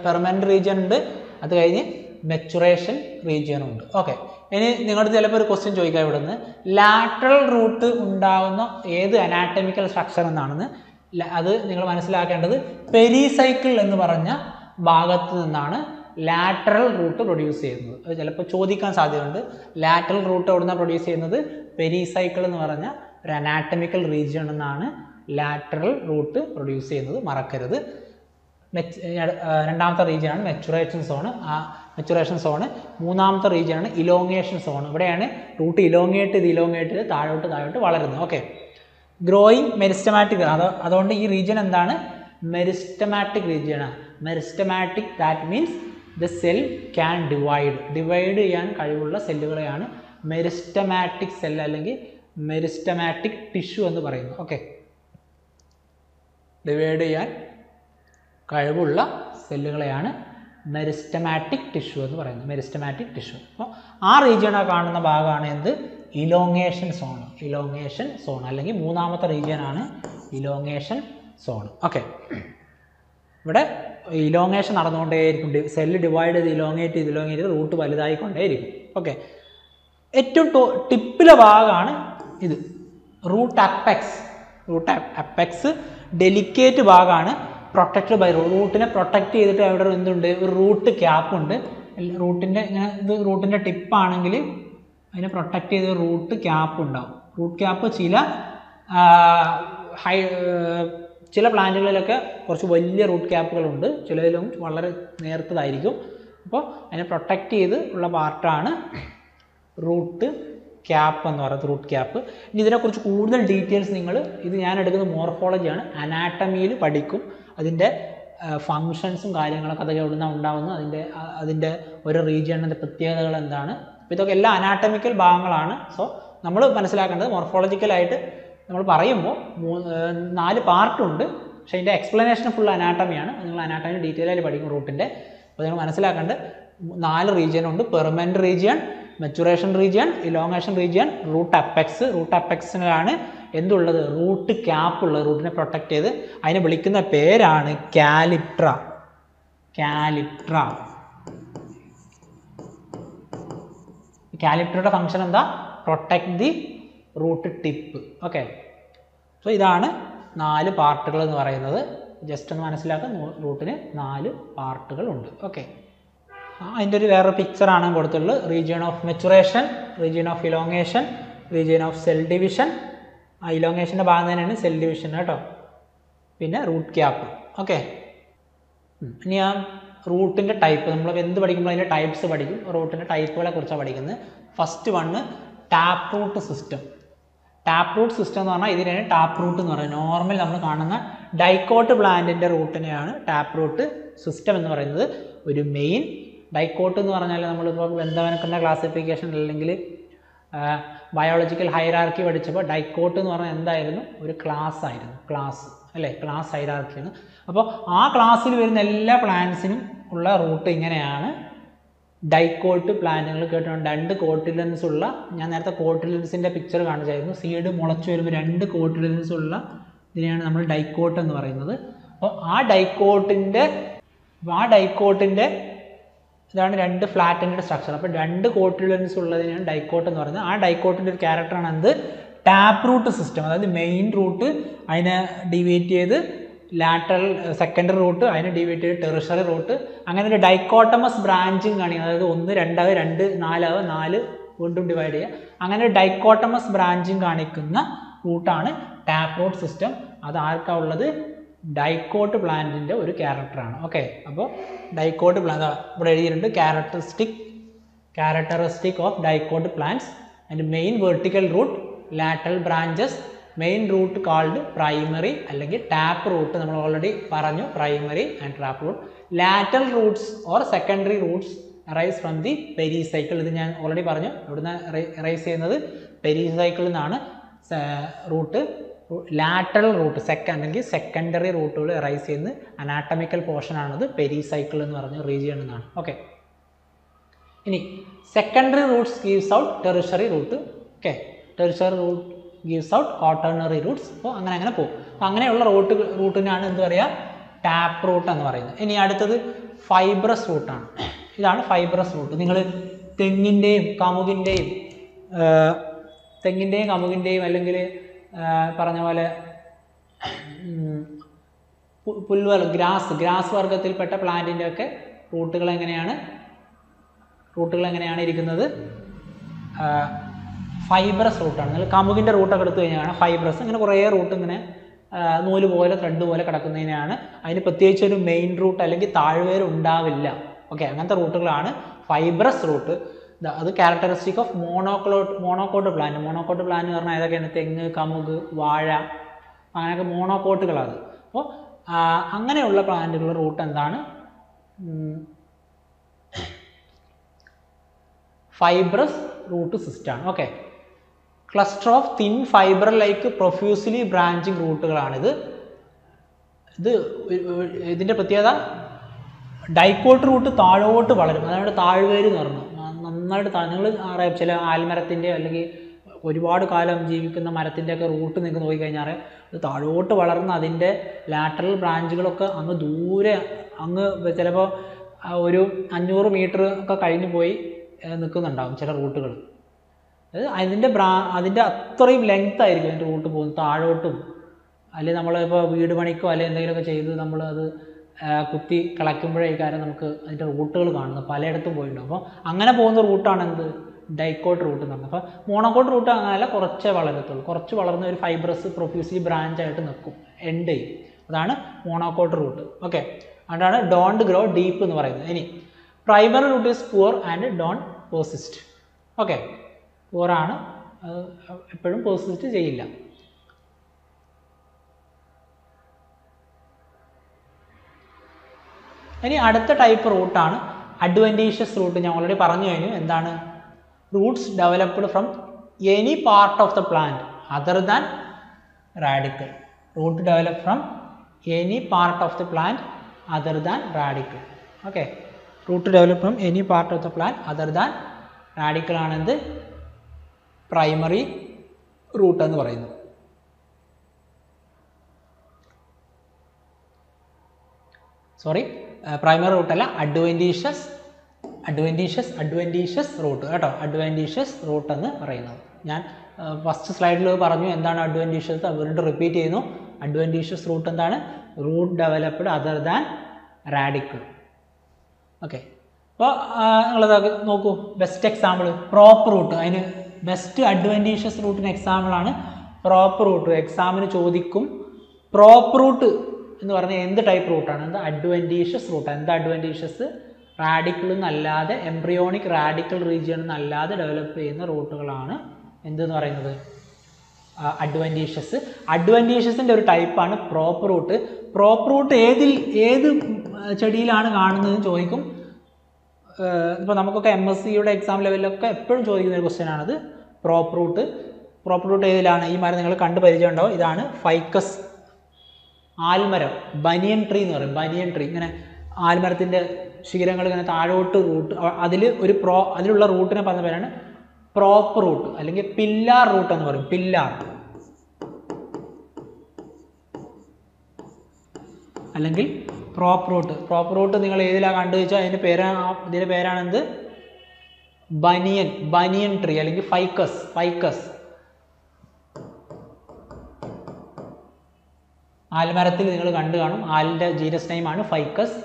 പെർമനന്റ് റീജിയൻ ഉണ്ട്. അത് കഴിഞ്ഞ് മെച്ചുറേഷൻ റീജിയനും ഉണ്ട്. ഓക്കെ ഇനി നിങ്ങളുടെ ചിലപ്പോൾ ഒരു ക്വസ്റ്റ്യൻ ചോദിക്കാം ഇവിടെ നിന്ന് ലാറ്ററൽ റൂട്ട് ഉണ്ടാവുന്ന ഏത് അനാറ്റമിക്കൽ സ്ട്രക്ചർ എന്നാണെന്ന് അത് നിങ്ങൾ മനസ്സിലാക്കേണ്ടത് പെരിസൈക്കിൾ എന്ന് പറഞ്ഞ ഭാഗത്ത് നിന്നാണ് ലാറ്ററൽ റൂട്ട് പ്രൊഡ്യൂസ് ചെയ്യുന്നത്. അത് ചിലപ്പോൾ ചോദിക്കാൻ സാധ്യതയുണ്ട്. ലാറ്ററൽ റൂട്ട് എവിടുന്നാണ് പ്രൊഡ്യൂസ് ചെയ്യുന്നത്? പെരിസൈക്കിൾ എന്ന് പറഞ്ഞ ഒരു അനാറ്റമിക്കൽ റീജിയൺ എന്നാണ് ലാറ്ററൽ റൂട്ട് പ്രൊഡ്യൂസ് ചെയ്യുന്നത്. മറക്കരുത്. റീജിയൻ രണ്ടാമത്തെ റീജിയനാണ് മെച്ചുറേഷൻ സോൺ ആ മെച്ചുറേഷൻ സോണ് മൂന്നാമത്തെ റീജിയനാണ് ഇലോങ്ങേഷൻ സോൺ ഇവിടെയാണ് റൂട്ട് ഇലോങ്ങേറ്റ് ഇത് ഇലോങ്ങേറ്റ് താഴോട്ട് താഴോട്ട് വളരുന്നത്. ഓക്കെ ഗ്രോയിങ് മെരിസ്റ്റമാറ്റിക് അത് അതുകൊണ്ട് ഈ റീജിയൻ എന്താണ്? Meristematic റീജിയനാണ് meristematic that means the cell can divide divide ചെയ്യാൻ കഴിവുള്ള സെല്ലുകളെയാണ് മെരിസ്റ്റമാറ്റിക് സെൽ അല്ലെങ്കിൽ മെരിസ്റ്റമാറ്റിക് ടിഷ്യൂ എന്ന് പറയുന്നത്. ഓക്കെ ഡിവൈഡ് ചെയ്യാൻ കഴിവുള്ള സെല്ലുകളെയാണ് മെരിസ്റ്റമാറ്റിക് ടിഷ്യൂ എന്ന് പറയുന്നത്. Meristematic tissue. അപ്പോൾ ആ റീജിയണ കാണുന്ന ഭാഗമാണ് എന്ത്? Elongation zone. Elongation zone. അല്ലെങ്കിൽ മൂന്നാമത്തെ റീജിയനാണ് ഇലോങ്ങേഷൻ സോൺ. ഓക്കെ. ഇവിടെ ഇലോങ്ങേഷൻ നടന്നുകൊണ്ടേയിരിക്കും. സെല്ല് ഡിവൈഡ് ചെയ്ത് ഇലോങ്ങേറ്റ് ചെയ്ത് ഇലോങ്ങേറ്റ് ചെയ്ത് റൂട്ട് വലുതായിക്കൊണ്ടേയിരിക്കും. ഓക്കെ. ഏറ്റവും ടോ ടിപ്പിലെ ഭാഗമാണ് ഇത്. Root apex root apex delicate ഭാഗമാണ് പ്രൊട്ടക്റ്റഡ് ബൈ റൂട്ടിനെ പ്രൊട്ടക്റ്റ് ചെയ്തിട്ട് അവിടെ എന്തുണ്ട്? ഒരു റൂട്ട് ക്യാപ്പ് ഉണ്ട്. റൂട്ടിന്റെ ഇങ്ങനെ ഇത് റൂട്ടിന്റെ ടിപ്പാണെങ്കിൽ അതിനെ പ്രൊട്ടക്റ്റ് ചെയ്ത റൂട്ട് ക്യാപ്പ് ഉണ്ടാവും. റൂട്ട് ക്യാപ്പ് ചില ഹൈ ചില പ്ലാന്റുകളിലൊക്കെ കുറച്ച് വലിയ റൂട്ട് ക്യാപ്പുകളുണ്ട് ചിലതിലും വളരെ നേർത്തതായിരിക്കും. അപ്പോൾ അതിനെ പ്രൊട്ടക്റ്റ് ചെയ്ത് ഉള്ള പാർട്ടാണ് റൂട്ട് ക്യാപ്പ് എന്ന് പറയുന്നത് റൂട്ട് ക്യാപ്പ് ഇനി ഇതിനെക്കുറിച്ച് കൂടുതൽ ഡീറ്റെയിൽസ് നിങ്ങൾ ഇത് ഞാൻ എടുക്കുന്ന മോർഫോളജിയാണ് അനാട്ടമിയിൽ പഠിക്കും. അതിന്റെ ഫങ്ഷൻസും കാര്യങ്ങളൊക്കെ അതൊക്കെ എവിടെ നിന്നാണ് ഉണ്ടാകുന്നത് അതിന്റെ അതിന്റെ ഓരോ റീജിയണിന്റെ പ്രത്യേകതകൾ എന്താണ്. അപ്പോൾ ഇതൊക്കെ എല്ലാ അനാട്ടമിക്കൽ ഭാഗങ്ങളാണ്. സോ നമ്മൾ മനസ്സിലാക്കേണ്ടത് മോർഫോളജിക്കലായിട്ട് നമ്മൾ പറയുമ്പോൾ നാല് പാർട്ടുണ്ട് പക്ഷേ അതിന്റെ എക്സ്പ്ലനേഷൻ ഫുൾ അനാട്ടമിയാണ് നിങ്ങൾ അനാട്ടമി ഡീറ്റെയിൽ ആയിട്ട് പഠിക്കും റൂട്ടിന്റെ അപ്പോൾ നിങ്ങൾ മനസ്സിലാക്കേണ്ടത് നാല് റീജിയൻ ഉണ്ട്. Permanent region maturation region elongation region root apex root അപ്പെക്സിനാണ് എന്തുള്ളത്? റൂട്ട് ക്യാപ്പ് ഉള്ളത്. റൂട്ടിനെ പ്രൊട്ടക്ട് ചെയ്ത് അതിനെ വിളിക്കുന്ന പേരാണ് കാലിട്ര കാലിട്ര കാലിട്രയുടെ ഫംഗ്ഷൻ എന്താ? Protect the root tip okay so ഇതാണ് നാല് പാർട്ടുകൾ എന്ന് പറയുന്നത്. ജസ്റ്റ് ഒന്ന് മനസ്സിലാക്കുക റൂട്ടിന് നാല് പാർട്ടുകൾ ഉണ്ട്. ഓക്കെ അതിന്റെ ഒരു വേറെ പിക്ചറാണ് കൊടുത്തിട്ടുള്ളത്. Region of maturation region of elongation region of cell division ആ ഇലോങ്ങേഷന്റെ ഭാഗം തന്നെയാണ് സെൽ ഡിവിഷൻ കേട്ടോ. പിന്നെ റൂട്ട് ക്യാപ്പ് ഓക്കെ ഇനി ആ റൂട്ടിന്റെ ടൈപ്പ് നമ്മൾ എന്ത് പഠിക്കുമ്പോൾ അതിന്റെ ടൈപ്സ് പഠിക്കും. റൂട്ടിന്റെ ടൈപ്പുകളെ കുറിച്ചാണ് പഠിക്കുന്നത് first one tap root system tap root system എന്ന് പറഞ്ഞാൽ ഇതിനാണ് ടാപ്പ് റൂട്ട് എന്ന് പറയുന്നത് നോർമൽ നമ്മൾ കാണുന്ന ഡൈക്കോട്ട് പ്ലാന്റിന്റെ റൂട്ടിനെയാണ് ടാപ്പ് റൂട്ട് സിസ്റ്റം എന്ന് പറയുന്നത്. ഒരു മെയിൻ ഡൈക്കോട്ട് എന്ന് പറഞ്ഞാൽ നമ്മളിപ്പോൾ ബന്ധവനക്കുന്ന ക്ലാസിഫിക്കേഷൻ അല്ലെങ്കിൽ ബയോളജിക്കൽ ഹൈറാർക്കി പഠിച്ചപ്പോൾ ഡൈക്കോട്ട് എന്ന് പറഞ്ഞാൽ എന്തായിരുന്നു? ഒരു ക്ലാസ് ആയിരുന്നു. ക്ലാസ് അല്ലേ? ക്ലാസ് ഹൈറാർക്കിയാണ് അപ്പോൾ ആ ക്ലാസ്സിൽ വരുന്ന എല്ലാ പ്ലാന്റ്സിനും ഉള്ള റൂട്ട് ഇങ്ങനെയാണ്. ഡൈക്കോട്ട് പ്ലാന്റുകൾ കേട്ടിട്ടുണ്ട്. രണ്ട് കോട്ടിലൻസ് ഉള്ള ഞാൻ നേരത്തെ കോട്ടിലൻസിന്റെ പിക്ചർ കാണിച്ചായിരുന്നു. സീഡ് മുളച്ചു വരുമ്പോൾ രണ്ട് കോട്ടിലൻസ് ഉള്ള ഇതിനെയാണ് നമ്മൾ ഡൈക്കോട്ട് എന്ന് പറയുന്നത്. അപ്പോൾ ആ ഡൈക്കോട്ടിന്റെ ആ ഡൈക്കോട്ടിന്റെ ഇതാണ് രണ്ട് ഫ്ലാറ്റൻഡ് സ്ട്രക്ചർ അപ്പോൾ രണ്ട് കോട്ടിലൻസ് ഉള്ളതിനാണ് ഡൈക്കോട്ട് എന്ന് പറയുന്നത്. ആ ഡൈക്കോട്ടിന്റെ ഒരു ക്യാരക്ടറാണ് എന്ത്? ടാപ്പ് റൂട്ട് സിസ്റ്റം അതായത് മെയിൻ റൂട്ട് അതിനെ ഡിവേറ്റ് ചെയ്ത് ലാറ്ററൽ സെക്കൻഡറി റൂട്ട് അതിനെ ഡിവേറ്റ് ചെയ്ത് ടെറിഷറി റൂട്ട് അങ്ങനെ ഒരു ഡൈക്കോട്ടമസ് ബ്രാഞ്ചിങ് കാണിക്കുന്നത് അതായത് ഒന്ന് രണ്ടാവ് രണ്ട് നാലാവ് നാല് വീണ്ടും ഡിവൈഡ് ചെയ്യുക. അങ്ങനെ ഒരു ഡൈക്കോട്ടമസ് ബ്രാഞ്ചിങ് കാണിക്കുന്ന റൂട്ടാണ് ടാപ്പ് റൂട്ട് സിസ്റ്റം അത് ആർക്കാ ഉള്ളത്? ഡൈക്കോട്ട് പ്ലാന്റിന്റെ ഒരു ക്യാരക്ടറാണ് ഓക്കെ അപ്പോൾ ഡൈക്കോട്ട് പ്ലാന്റ് ഇവിടെ എഴുതിയിട്ടുണ്ട് characteristic characteristic of dicot plants and main vertical root lateral branches main root called primary അല്ലെങ്കിൽ ടാപ്പ് റൂട്ട് നമ്മൾ ഓൾറെഡി പറഞ്ഞു primary and tap root lateral roots or secondary roots arise from the pericycle ഇത് ഞാൻ already പറഞ്ഞു. ഇവിടുന്ന് rice ചെയ്യുന്നത് പെരിസൈക്കിളിൽ നിന്നാണ് root lateral root സെക്ക അല്ലെങ്കിൽ സെക്കൻഡറി റൂട്ടുകൾ റൈസ് ചെയ്യുന്ന അനാട്ടമിക്കൽ പോർഷൻ ആണത്. പെരിസൈക്കിൾ എന്ന് പറഞ്ഞ റീജിയൺ എന്നാണ്. ഓക്കെ ഇനി secondary roots gives out tertiary root okay tertiary root gives out quaternary roots അപ്പോൾ അങ്ങനെ അങ്ങനെ പോകും. അപ്പോൾ അങ്ങനെയുള്ള റൂട്ട് റൂട്ടിനാണ് എന്ത് പറയുക ടാപ്പ് റൂട്ട് എന്ന് പറയുന്നത്. ഇനി അടുത്തത് ഫൈബ്രസ് റൂട്ടാണ് ഇതാണ് ഫൈബ്രസ് റൂട്ട് നിങ്ങൾ തെങ്ങിന്റെയും കമുകിന്റെയും തെങ്ങിന്റെയും കമുകിന്റെയും അല്ലെങ്കിൽ പറഞ്ഞ പോലെ പുൽവർഗ ഗ്രാസ് ഗ്രാസ് വർഗത്തിൽപ്പെട്ട പ്ലാന്റിന്റെ ഒക്കെ റൂട്ടുകൾ എങ്ങനെയാണ്? റൂട്ടുകൾ എങ്ങനെയാണ് ഇരിക്കുന്നത്? ഫൈബ്രസ് റൂട്ടാണ്. നിങ്ങൾ കമുകിന്റെ റൂട്ടൊക്കെ എടുത്തു കഴിഞ്ഞാൽ ഫൈബ്രസ്. ഇങ്ങനെ കുറേ റൂട്ട് ഇങ്ങനെ നൂൽ പോലെ ത്രെഡ് പോലെ കിടക്കുന്നതിനാണ്. അതിന് പ്രത്യേകിച്ച് ഒരു മെയിൻ റൂട്ട് അല്ലെങ്കിൽ താഴ്വേര് ഉണ്ടാവില്ല. ഓക്കെ അങ്ങനത്തെ റൂട്ടുകളാണ് ഫൈബ്രസ് റൂട്ട്. അത് characteristic of monocot monocot plant monocot plant എന്ന് പറഞ്ഞാൽ ഏതൊക്കെയാണ്? തെങ്ങ് കമുക് വാഴ അങ്ങനെയൊക്കെ മോണോക്കോട്ടുകളാണ് അപ്പോൾ അങ്ങനെയുള്ള പ്ലാന്റുകളുടെ റൂട്ട് എന്താണ്? ഫൈബ്രസ് റൂട്ട് സിസ്റ്റമാണ് okay cluster of thin fibre like profusely branching റൂട്ടുകളാണിത് ഇത് ഇതിന്റെ പ്രത്യേകത ഡൈക്കോട്ട് റൂട്ട് താഴോട്ട് വളരും. അതായത് താഴ്വേര് എന്ന് പറഞ്ഞു നന്നായിട്ട് നിങ്ങൾ അറിയാം ചില ആൽമരത്തിന്റെ അല്ലെങ്കിൽ ഒരുപാട് കാലം ജീവിക്കുന്ന മരത്തിന്റെയൊക്കെ റൂട്ട് നിങ്ങൾക്ക് നോക്കിക്കഴിഞ്ഞാൽ അത് താഴോട്ട് വളർന്ന് അതിന്റെ ലാറ്ററൽ ബ്രാഞ്ചുകളൊക്കെ അങ്ങ് ദൂരെ അങ്ങ് ചിലപ്പോൾ ഒരു അഞ്ഞൂറ് മീറ്റർ ഒക്കെ കഴിഞ്ഞ് പോയി നിൽക്കുന്നുണ്ടാകും ചില റൂട്ടുകൾ. അത് അതിന്റെ ബ്രാ അതിന്റെ അത്രയും ലെങ്ത് ആയിരിക്കും അതിന്റെ റൂട്ട് പോകുന്നത് താഴോട്ടും. അല്ലെങ്കിൽ നമ്മളിപ്പോൾ വീട് പണിക്കോ അല്ലെങ്കിൽ എന്തെങ്കിലുമൊക്കെ ചെയ്ത് ആ, കുത്തി കളയ്ക്കുമ്പോഴേക്കാരം നമുക്ക് അതിന്റെ റൂട്ടുകൾ കാണുന്നു. പലയിടത്തും പോയിട്ടുണ്ട്. അപ്പോൾ അങ്ങനെ പോകുന്ന റൂട്ടാണ് എന്ത്? ഡൈക്കോട്ട് റൂട്ട് എന്ന് പറഞ്ഞത്. അപ്പോൾ മോണോക്കോട്ട് റൂട്ട് അങ്ങനെയല്ല കുറച്ചേ വളരത്തുള്ളൂ. കുറച്ച് വളർന്ന ഒരു ഫൈബ്രസ് പ്രൊഫ്യൂസ്ലി ബ്രാഞ്ച് ആയിട്ട് നിൽക്കും. എൻഡ് ചെയ്യും. അതാണ് മോണോക്കോട്ട് റൂട്ട്. ഓക്കെ. അതാണ് ഡോണ്ട് ഗ്രോ ഡീപ്പ് എന്ന് പറയുന്നത്. ഇനി primary root is poor and don't persist okay. പുവറാണ് എപ്പോഴും പേഴ്സിസ്റ്റ് ചെയ്യില്ല. ഇനി അടുത്ത ടൈപ്പ് റൂട്ടാണ് അഡ്വന്റീഷ്യസ് റൂട്ട് ഞാൻ ഓൾറെഡി പറഞ്ഞു കഴിഞ്ഞു. എന്താണ്? Roots developed from any part of the plant other than radical root develop from any part of the plant other than radical okay root develop from any part of the plant other than radical ആണെന്ത് primary root എന്ന് പറയുന്നു sorry primary root അല്ല adventitious adventitious adventitious root കേട്ടോ adventitious root എന്ന് പറയുന്നത്. ഞാൻ first സ്ലൈഡിൽ പറഞ്ഞു എന്താണ് അഡ്വന്റീഷ്യസ് വീണ്ടും റിപ്പീറ്റ് ചെയ്യുന്നു. അഡ്വന്റീഷ്യസ് റൂട്ട് എന്താണ്? Root developed other than radicle okay അപ്പോൾ നിങ്ങളത് നോക്കൂ. ബെസ്റ്റ് എക്സാമ്പിൾ പ്രോപ്പർ റൂട്ട് അതിന് ബെസ്റ്റ് അഡ്വന്റീഷ്യസ് റൂട്ടിന് എക്സാമ്പിളാണ് പ്രോപ്പർ റൂട്ട് എക്സാമിന് ചോദിക്കും. പ്രോപ്പർ റൂട്ട് എന്ന് പറഞ്ഞാൽ എന്ത് ടൈപ്പ് റൂട്ടാണ് എന്താ അഡ്വന്റീഷ്യസ് റൂട്ടാണ് എന്താ അഡ്വന്റീഷ്യസ് റാഡിക്കൽ എന്നല്ലാതെ എംബ്രിയോണിക് റാഡിക്കൽ റീജിയൺ എന്നല്ലാതെ ഡെവലപ്പ് ചെയ്യുന്ന റൂട്ടുകളാണ് എന്തെന്ന് പറയുന്നത്? അഡ്വന്റീഷ്യസ് അഡ്വന്റീഷ്യസിന്റെ ഒരു ടൈപ്പാണ് പ്രോപ്പർ റൂട്ട് പ്രോപ്പർ റൂട്ട് ഏതിൽ ഏത് ചെടിയിലാണ് കാണുന്നതെന്ന് ചോദിക്കും. ഇപ്പോൾ നമുക്കൊക്കെ എം എസ് സിയുടെ എക്സാം ലെവലിലൊക്കെ എപ്പോഴും ചോദിക്കുന്ന ഒരു ക്വസ്റ്റ്യൻ ആണത്. പ്രോപ്പർ റൂട്ട് പ്രോപ്പർ റൂട്ട് ഏതിലാണ്? ഈ മരം നിങ്ങൾ കണ്ടു പരിചയം ഉണ്ടാവും ഇതാണ് ഫൈക്കസ് ആൽമരം ബനിയൻ ട്രീ എന്ന് പറയും. Banyan tree. ഇങ്ങനെ ആൽമരത്തിന്റെ ശിഖരങ്ങൾ ഇങ്ങനെ താഴോട്ട് റൂട്ട് അതിൽ ഒരു പ്രോ അതിലുള്ള റൂട്ടിനെ പറഞ്ഞ പേരാണ് പ്രോപ്പർ റൂട്ട് അല്ലെങ്കിൽ പില്ലാർ റൂട്ട് എന്ന് പറയും. പില്ലാർ. അല്ലെങ്കിൽ പ്രോപ്പർ റൂട്ട്. പ്രോപ്പർ റൂട്ട് നിങ്ങൾ ഏതിലാണ് കണ്ടു വെച്ചാൽ അതിന്റെ പേരാണ് ഇതിന്റെ പേരാണെന്ത്? ബനിയൻ ബനിയൻ ട്രീ അല്ലെങ്കിൽ ഫൈക്കസ് ഫൈക്കസ്. ആൽമരത്തിൽ നിങ്ങൾ കണ്ടു കാണും. ആലിന്റെ ജീനസ് നെയിമാണ് ഫൈക്കസ്.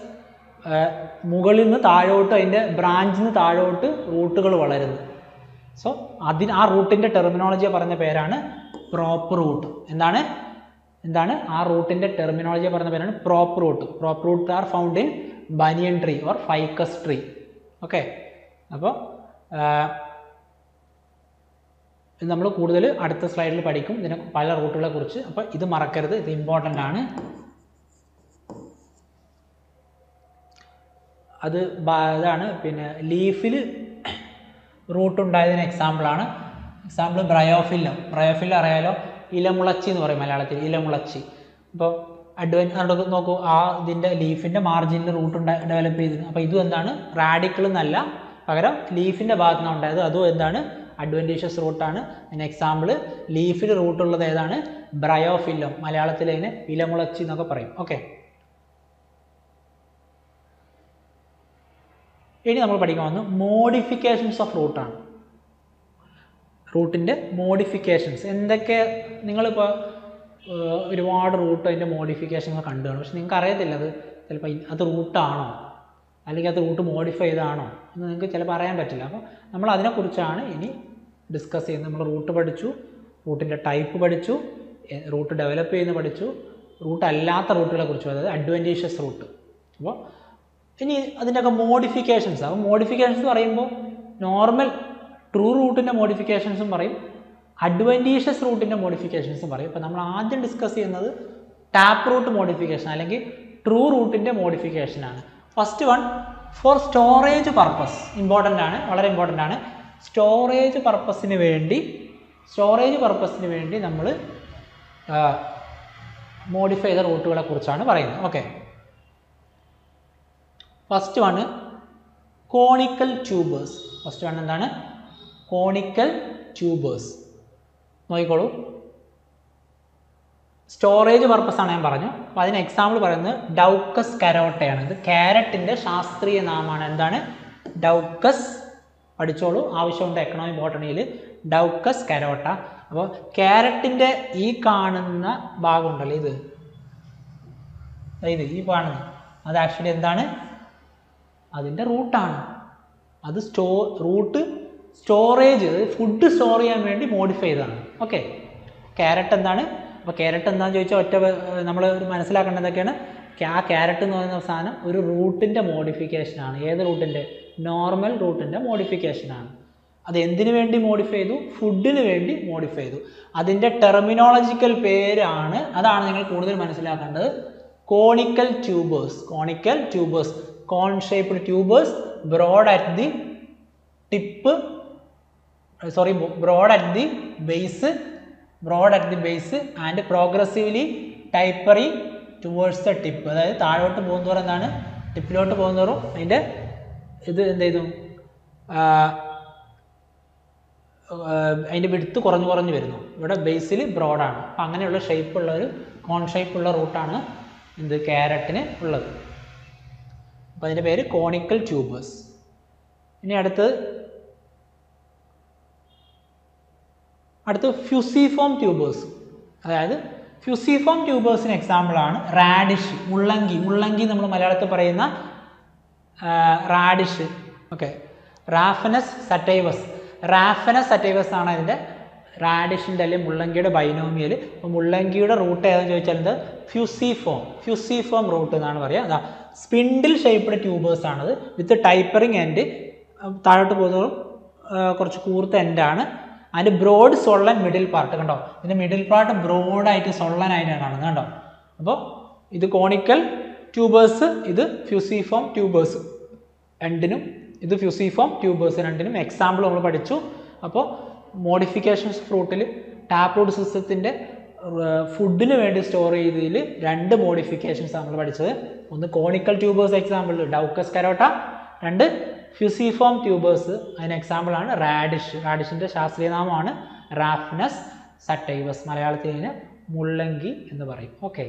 മുകളിൽ നിന്ന് താഴോട്ട് അതിന്റെ ബ്രാഞ്ചിൽ നിന്ന് താഴോട്ട് റൂട്ടുകൾ വളരുന്നു. സോ അതിന് ആ റൂട്ടിന്റെ ടെർമിനോളജി പറഞ്ഞ പേരാണ് പ്രോപ്പർ റൂട്ട്. എന്താണ്? എന്താണ്? ആ റൂട്ടിന്റെ ടെർമിനോളജി പറഞ്ഞ പേരാണ് proper root. Proper root are found in banyan tree or ficus tree. Okay? അപ്പോൾ നമ്മൾ കൂടുതൽ അടുത്ത സ്ലൈഡിൽ പഠിക്കും. ഇതിനെ പല റൂട്ടുകളെ കുറിച്ച്. അപ്പോൾ ഇത് മറക്കരുത്. ഇത് ഇമ്പോർട്ടന്റ് ആണ്. അത് ഇതാണ്. പിന്നെ ലീഫിൽ റൂട്ട് ഉണ്ടായതിന് എക്സാമ്പിളാണ് എക്സാമ്പിൾ ബ്രയോഫില്ലം ബ്രയോഫിൽ അറിയാലോ? ഇലമുളച്ചി എന്ന് പറയും മലയാളത്തിൽ. ഇലമുളച്ചി. അപ്പോൾ അഡ്വൻ നോക്കൂ. ആ ഇതിന്റെ ലീഫിന്റെ മാർജിനിൽ റൂട്ട് ഡെവലപ്പ് ചെയ്തിരുന്നു. അപ്പോൾ ഇതും എന്താണ്? റാഡിക്കിൾ എന്നല്ല. പകരം ലീഫിന്റെ ഭാഗത്തുനിന്നാണ് ഉണ്ടായത്. അതും എന്താണ്? അഡ്വന്റീഷ്യസ് റൂട്ടാണ് അതിന് എക്സാമ്പിൾ ലീഫിൽ റൂട്ടുള്ളത് ഏതാണ്? ബ്രയോഫില്ലം മലയാളത്തിൽ അതിന് ഇലമുളച്ചി എന്നൊക്കെ പറയും. ഓക്കെ ഇനി നമ്മൾ പഠിക്കാൻ വന്നു മോഡിഫിക്കേഷൻസ് ഓഫ് റൂട്ടാണ് റൂട്ടിന്റെ മോഡിഫിക്കേഷൻസ് എന്തൊക്കെ നിങ്ങളിപ്പോൾ ഒരുപാട് റൂട്ട് അതിന്റെ മോഡിഫിക്കേഷൻസ് കണ്ടു കാണും. പക്ഷെ നിങ്ങൾക്ക് അറിയത്തില്ല അത് ചിലപ്പോൾ അത് റൂട്ടാണോ അല്ലെങ്കിൽ അത് റൂട്ട് മോഡിഫൈ ചെയ്താണോ? എന്ന് നിങ്ങൾക്ക് ചിലപ്പോൾ അറിയാൻ പറ്റില്ല. അപ്പോൾ നമ്മൾ അതിനെക്കുറിച്ചാണ് ഇനി ഡിസ്കസ് ചെയ്യുന്നത് നമ്മൾ റൂട്ട് പഠിച്ചു. റൂട്ടിന്റെ ടൈപ്പ് പഠിച്ചു. റൂട്ട് ഡെവലപ്പ് ചെയ്യുന്ന പഠിച്ചു. റൂട്ട് അല്ലാത്ത റൂട്ടുകളെ കുറിച്ച് അതായത് അഡ്വന്റീഷ്യസ് റൂട്ട് അപ്പോൾ ഇനി അതിന്റെയൊക്കെ മോഡിഫിക്കേഷൻസ് അപ്പോൾ മോഡിഫിക്കേഷൻസ് പറയുമ്പോൾ നോർമൽ ട്രൂ റൂട്ടിന്റെ മോഡിഫിക്കേഷൻസും പറയും. അഡ്വന്റീഷ്യസ് റൂട്ടിന്റെ മോഡിഫിക്കേഷൻസും പറയും. അപ്പോൾ നമ്മൾ ആദ്യം ഡിസ്കസ് ചെയ്യുന്നത് ടാപ്പ് റൂട്ട് മോഡിഫിക്കേഷൻ അല്ലെങ്കിൽ ട്രൂ റൂട്ടിന്റെ മോഡിഫിക്കേഷനാണ് first one for storage purpose important ആണ്. വളരെ ഇമ്പോർട്ടന്റ് ആണ്. സ്റ്റോറേജ് പർപ്പസിന് വേണ്ടി സ്റ്റോറേജ് പർപ്പസിന് വേണ്ടി നമ്മൾ മോഡിഫൈ ചെയ്ത റൂട്ടുകളെ കുറിച്ചാണ് പറയുന്നത്. Okay first one conical tubers first one എന്താണ്? കോണിക്കൽ ട്യൂബേഴ്സ് നോക്കിക്കോളൂ. സ്റ്റോറേജ് പർപ്പസാണ് ഞാൻ പറഞ്ഞു. അപ്പോൾ അതിന് എക്സാമ്പിൾ പറയുന്നത് ഡൗക്കസ് കരോട്ടയാണ് ഇത് ക്യാരറ്റിന്റെ ശാസ്ത്രീയ നാമമാണ് എന്താണ്? ഡൗക്കസ് പഠിച്ചോളൂ. ആവശ്യമുണ്ട് എക്കണോമിക് ബോട്ടണിയിൽ ഡൗക്കസ് കരോട്ട അപ്പോൾ ക്യാരറ്റിന്റെ ഈ കാണുന്ന ഭാഗമുണ്ടല്ലോ ഇത്. ഇത് ഈ കാണുന്നത് അത് ആക്ച്വലി എന്താണ്? അതിന്റെ റൂട്ടാണ് അത് സ്റ്റോ റൂട്ട് സ്റ്റോറേജ് ഫുഡ് സ്റ്റോർ ചെയ്യാൻ വേണ്ടി മോഡിഫൈ ചെയ്തതാണ്. ഓക്കെ ക്യാരറ്റ് എന്താണ്? അപ്പോൾ ക്യാരറ്റ് എന്താണെന്ന് ചോദിച്ചാൽ ഒറ്റ നമ്മൾ മനസ്സിലാക്കേണ്ടതൊക്കെയാണ് ആ ക്യാരറ്റ് എന്ന് പറയുന്ന സാധനം ഒരു റൂട്ടിന്റെ മോഡിഫിക്കേഷനാണ് ഏത് റൂട്ടിന്റെ നോർമൽ റൂട്ടിന്റെ മോഡിഫിക്കേഷനാണ് അത് എന്തിനു വേണ്ടി മോഡിഫൈ ചെയ്തു? ഫുഡിന് വേണ്ടി മോഡിഫൈ ചെയ്തു. അതിന്റെ ടെർമിനോളജിക്കൽ പേരാണ് അതാണ് നിങ്ങൾ കൂടുതൽ മനസ്സിലാക്കേണ്ടത്. Conical tubers conical tubers cone shaped tubers broad at the tip sorry broad at the base broad at the base and progressively tapering towards the tip അതായത് താഴോട്ട് പോകുന്നതോറും എന്താണ്? ടിപ്പിലോട്ട് പോകുന്നതോറും അതിന്റെ ഇത് എന്ത് ചെയ്തു? അതിന്റെ വിടുത്ത് കുറഞ്ഞു കുറഞ്ഞു വരുന്നു. ഇവിടെ ബേസിൽ ബ്രോഡാണ് അപ്പം അങ്ങനെയുള്ള ഷേപ്പുള്ള ഒരു കോൺ ഷേപ്പുള്ള റൂട്ടാണ് എന്ത് ക്യാരറ്റിന് ഉള്ളത്. അപ്പം അതിന്റെ പേര് കോണിക്കൽ ട്യൂബേഴ്സ് ഇനി അടുത്ത് അടുത്ത് ഫ്യൂസിഫോം ട്യൂബേഴ്സ് അതായത് ഫ്യൂസിഫോം ട്യൂബേഴ്സിന് എക്സാമ്പിളാണ് റാഡിഷ് മുള്ളങ്കി. മുള്ളങ്കി നമ്മൾ മലയാളത്തിൽ പറയുന്ന റാഡിഷ്. ഓക്കെ. റാഫനസ് സറ്റൈവസ്. റാഫനസ് സറ്റൈവസ് ആണ് അതിന്റെ റാഡിഷിന്റെ അല്ലെങ്കിൽ മുള്ളങ്കിയുടെ ബൈനോമിയൽ അപ്പോൾ മുള്ളങ്കിയുടെ റൂട്ട് ഏതെന്ന് ചോദിച്ചാൽ എന്ത്? ഫ്യൂസിഫോം. ഫ്യൂസിഫോം റൂട്ട് എന്നാണ് പറയുക. അതാ സ്പിൻഡിൽ ഷേപ്പ്ഡ് ട്യൂബേഴ്സ് ആണത്. വിത്ത് ടൈപ്പറിങ് എൻഡ് താഴോട്ട് പോകുന്നതും കുറച്ച് കൂർത്ത എൻഡാണ്. അതിന്റെ ബ്രോഡ് സൊള്ളൻ മിഡിൽ പാർട്ട് കണ്ടോ? ഇതിന്റെ മിഡിൽ പാർട്ട് ബ്രോഡായിട്ട് സൊള്ളനായിട്ടാണ് കാണുന്നത് കണ്ടോ? അപ്പോൾ ഇത് കോണിക്കൽ ട്യൂബേഴ്സ് ഇത് ഫ്യൂസിഫോം ട്യൂബേഴ്സ് രണ്ടിനും ഇത് ഫ്യൂസിഫോം ട്യൂബേഴ്സ് രണ്ടിനും എക്സാമ്പിൾ നമ്മൾ പഠിച്ചു. അപ്പോൾ മോഡിഫിക്കേഷൻസ് ഫ്രൂട്ടിൽ ടാപ്പ് റൂട്ട് സിസ്റ്റത്തിന്റെ ഫുഡിന് വേണ്ടി സ്റ്റോർ ചെയ്തതിൽ രണ്ട് മോഡിഫിക്കേഷൻസ് നമ്മൾ പഠിച്ചത്. ഒന്ന് conical tubers example Daucus carota രണ്ട് ഫ്യൂസിഫോം ട്യൂബേഴ്സ് അതിന് എക്സാമ്പിളാണ് റാഡിഷ് റാഡിഷിന്റെ ശാസ്ത്രീയ നാമമാണ് റാഫ്നസ് സട്ടൈവസ് മലയാളത്തിൽ ഇതിന് മുള്ളങ്കി എന്ന് പറയും. ഓക്കെ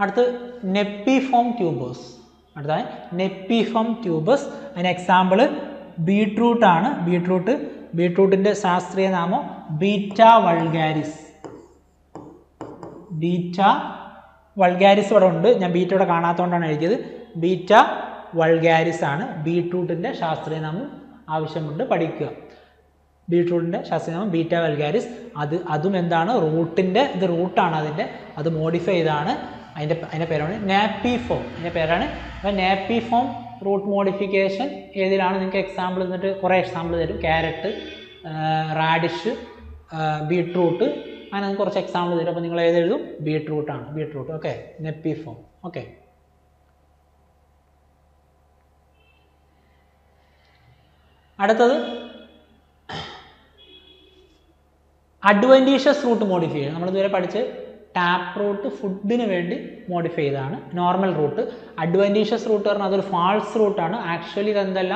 അടുത്ത് നെപ്പിഫോം ട്യൂബേഴ്സ്. അടുത്തത് നെപ്പിഫോം ട്യൂബേഴ്സ്. അതിന് എക്സാമ്പിൾ ബീട്രൂട്ട് ആണ്. ബീട്രൂട്ട് ബീട്രൂട്ടിന്റെ ശാസ്ത്രീയ നാമം ബീറ്റ വൾഗാരിസ്. ബീറ്റ വൾഗാരിസ് ഇവിടെ ഉണ്ട്. ഞാൻ ബീറ്റ ഇവിടെ കാണാത്തതുകൊണ്ടാണ് എഴുതിയത്. ബീറ്റ വൾഗാരിസ് ആണ്. ബീട്രൂട്ടിന്റെ ശാസ്ത്രീയ നാമം ആവശ്യമുണ്ട് പഠിക്കുക. ബീട്രൂട്ടിന്റെ ശാസ്ത്രീയനാമം ബീറ്റ വൾഗാരിസ്. അത് അതും എന്താണ്? റൂട്ടിന്റെ ഇത് റൂട്ടാണ് അതിന്റെ അത് മോഡിഫൈ ചെയ്താണ്. അതിന്റെ അതിന്റെ പേരാണ് നാപ്പി ഫോം അതിന്റെ പേരാണ്. അപ്പോൾ നാപ്പി ഫോം റൂട്ട് മോഡിഫിക്കേഷൻ ഏതിലാണ് നിങ്ങൾക്ക് എക്സാമ്പിൾ എന്നിട്ട് കുറേ എക്സാമ്പിൾ തരും. Carrot radish beetroot. അങ്ങനെ കുറച്ച് എക്സാമ്പിൾ തരും. അപ്പോൾ നിങ്ങൾ ഏതെഴുതും? ബീട്രൂട്ടാണ് ബീട്രൂട്ട്. ഓക്കെ. Napiform okay. അടുത്തത് അഡ്വന്റീഷ്യസ് റൂട്ട് മോഡിഫിക്കേഷൻ. നമ്മൾ ഇതുവരെ പഠിച്ച് ടാപ്പ് റൂട്ട് ഫുഡിന് വേണ്ടി മോഡിഫൈ ചെയ്തതാണ്. നോർമൽ റൂട്ട് അഡ്വന്റീഷ്യസ് റൂട്ട് പറഞ്ഞാൽ അതൊരു ഫാൾസ് റൂട്ടാണ് ആക്ച്വലി ഇതെന്തല്ല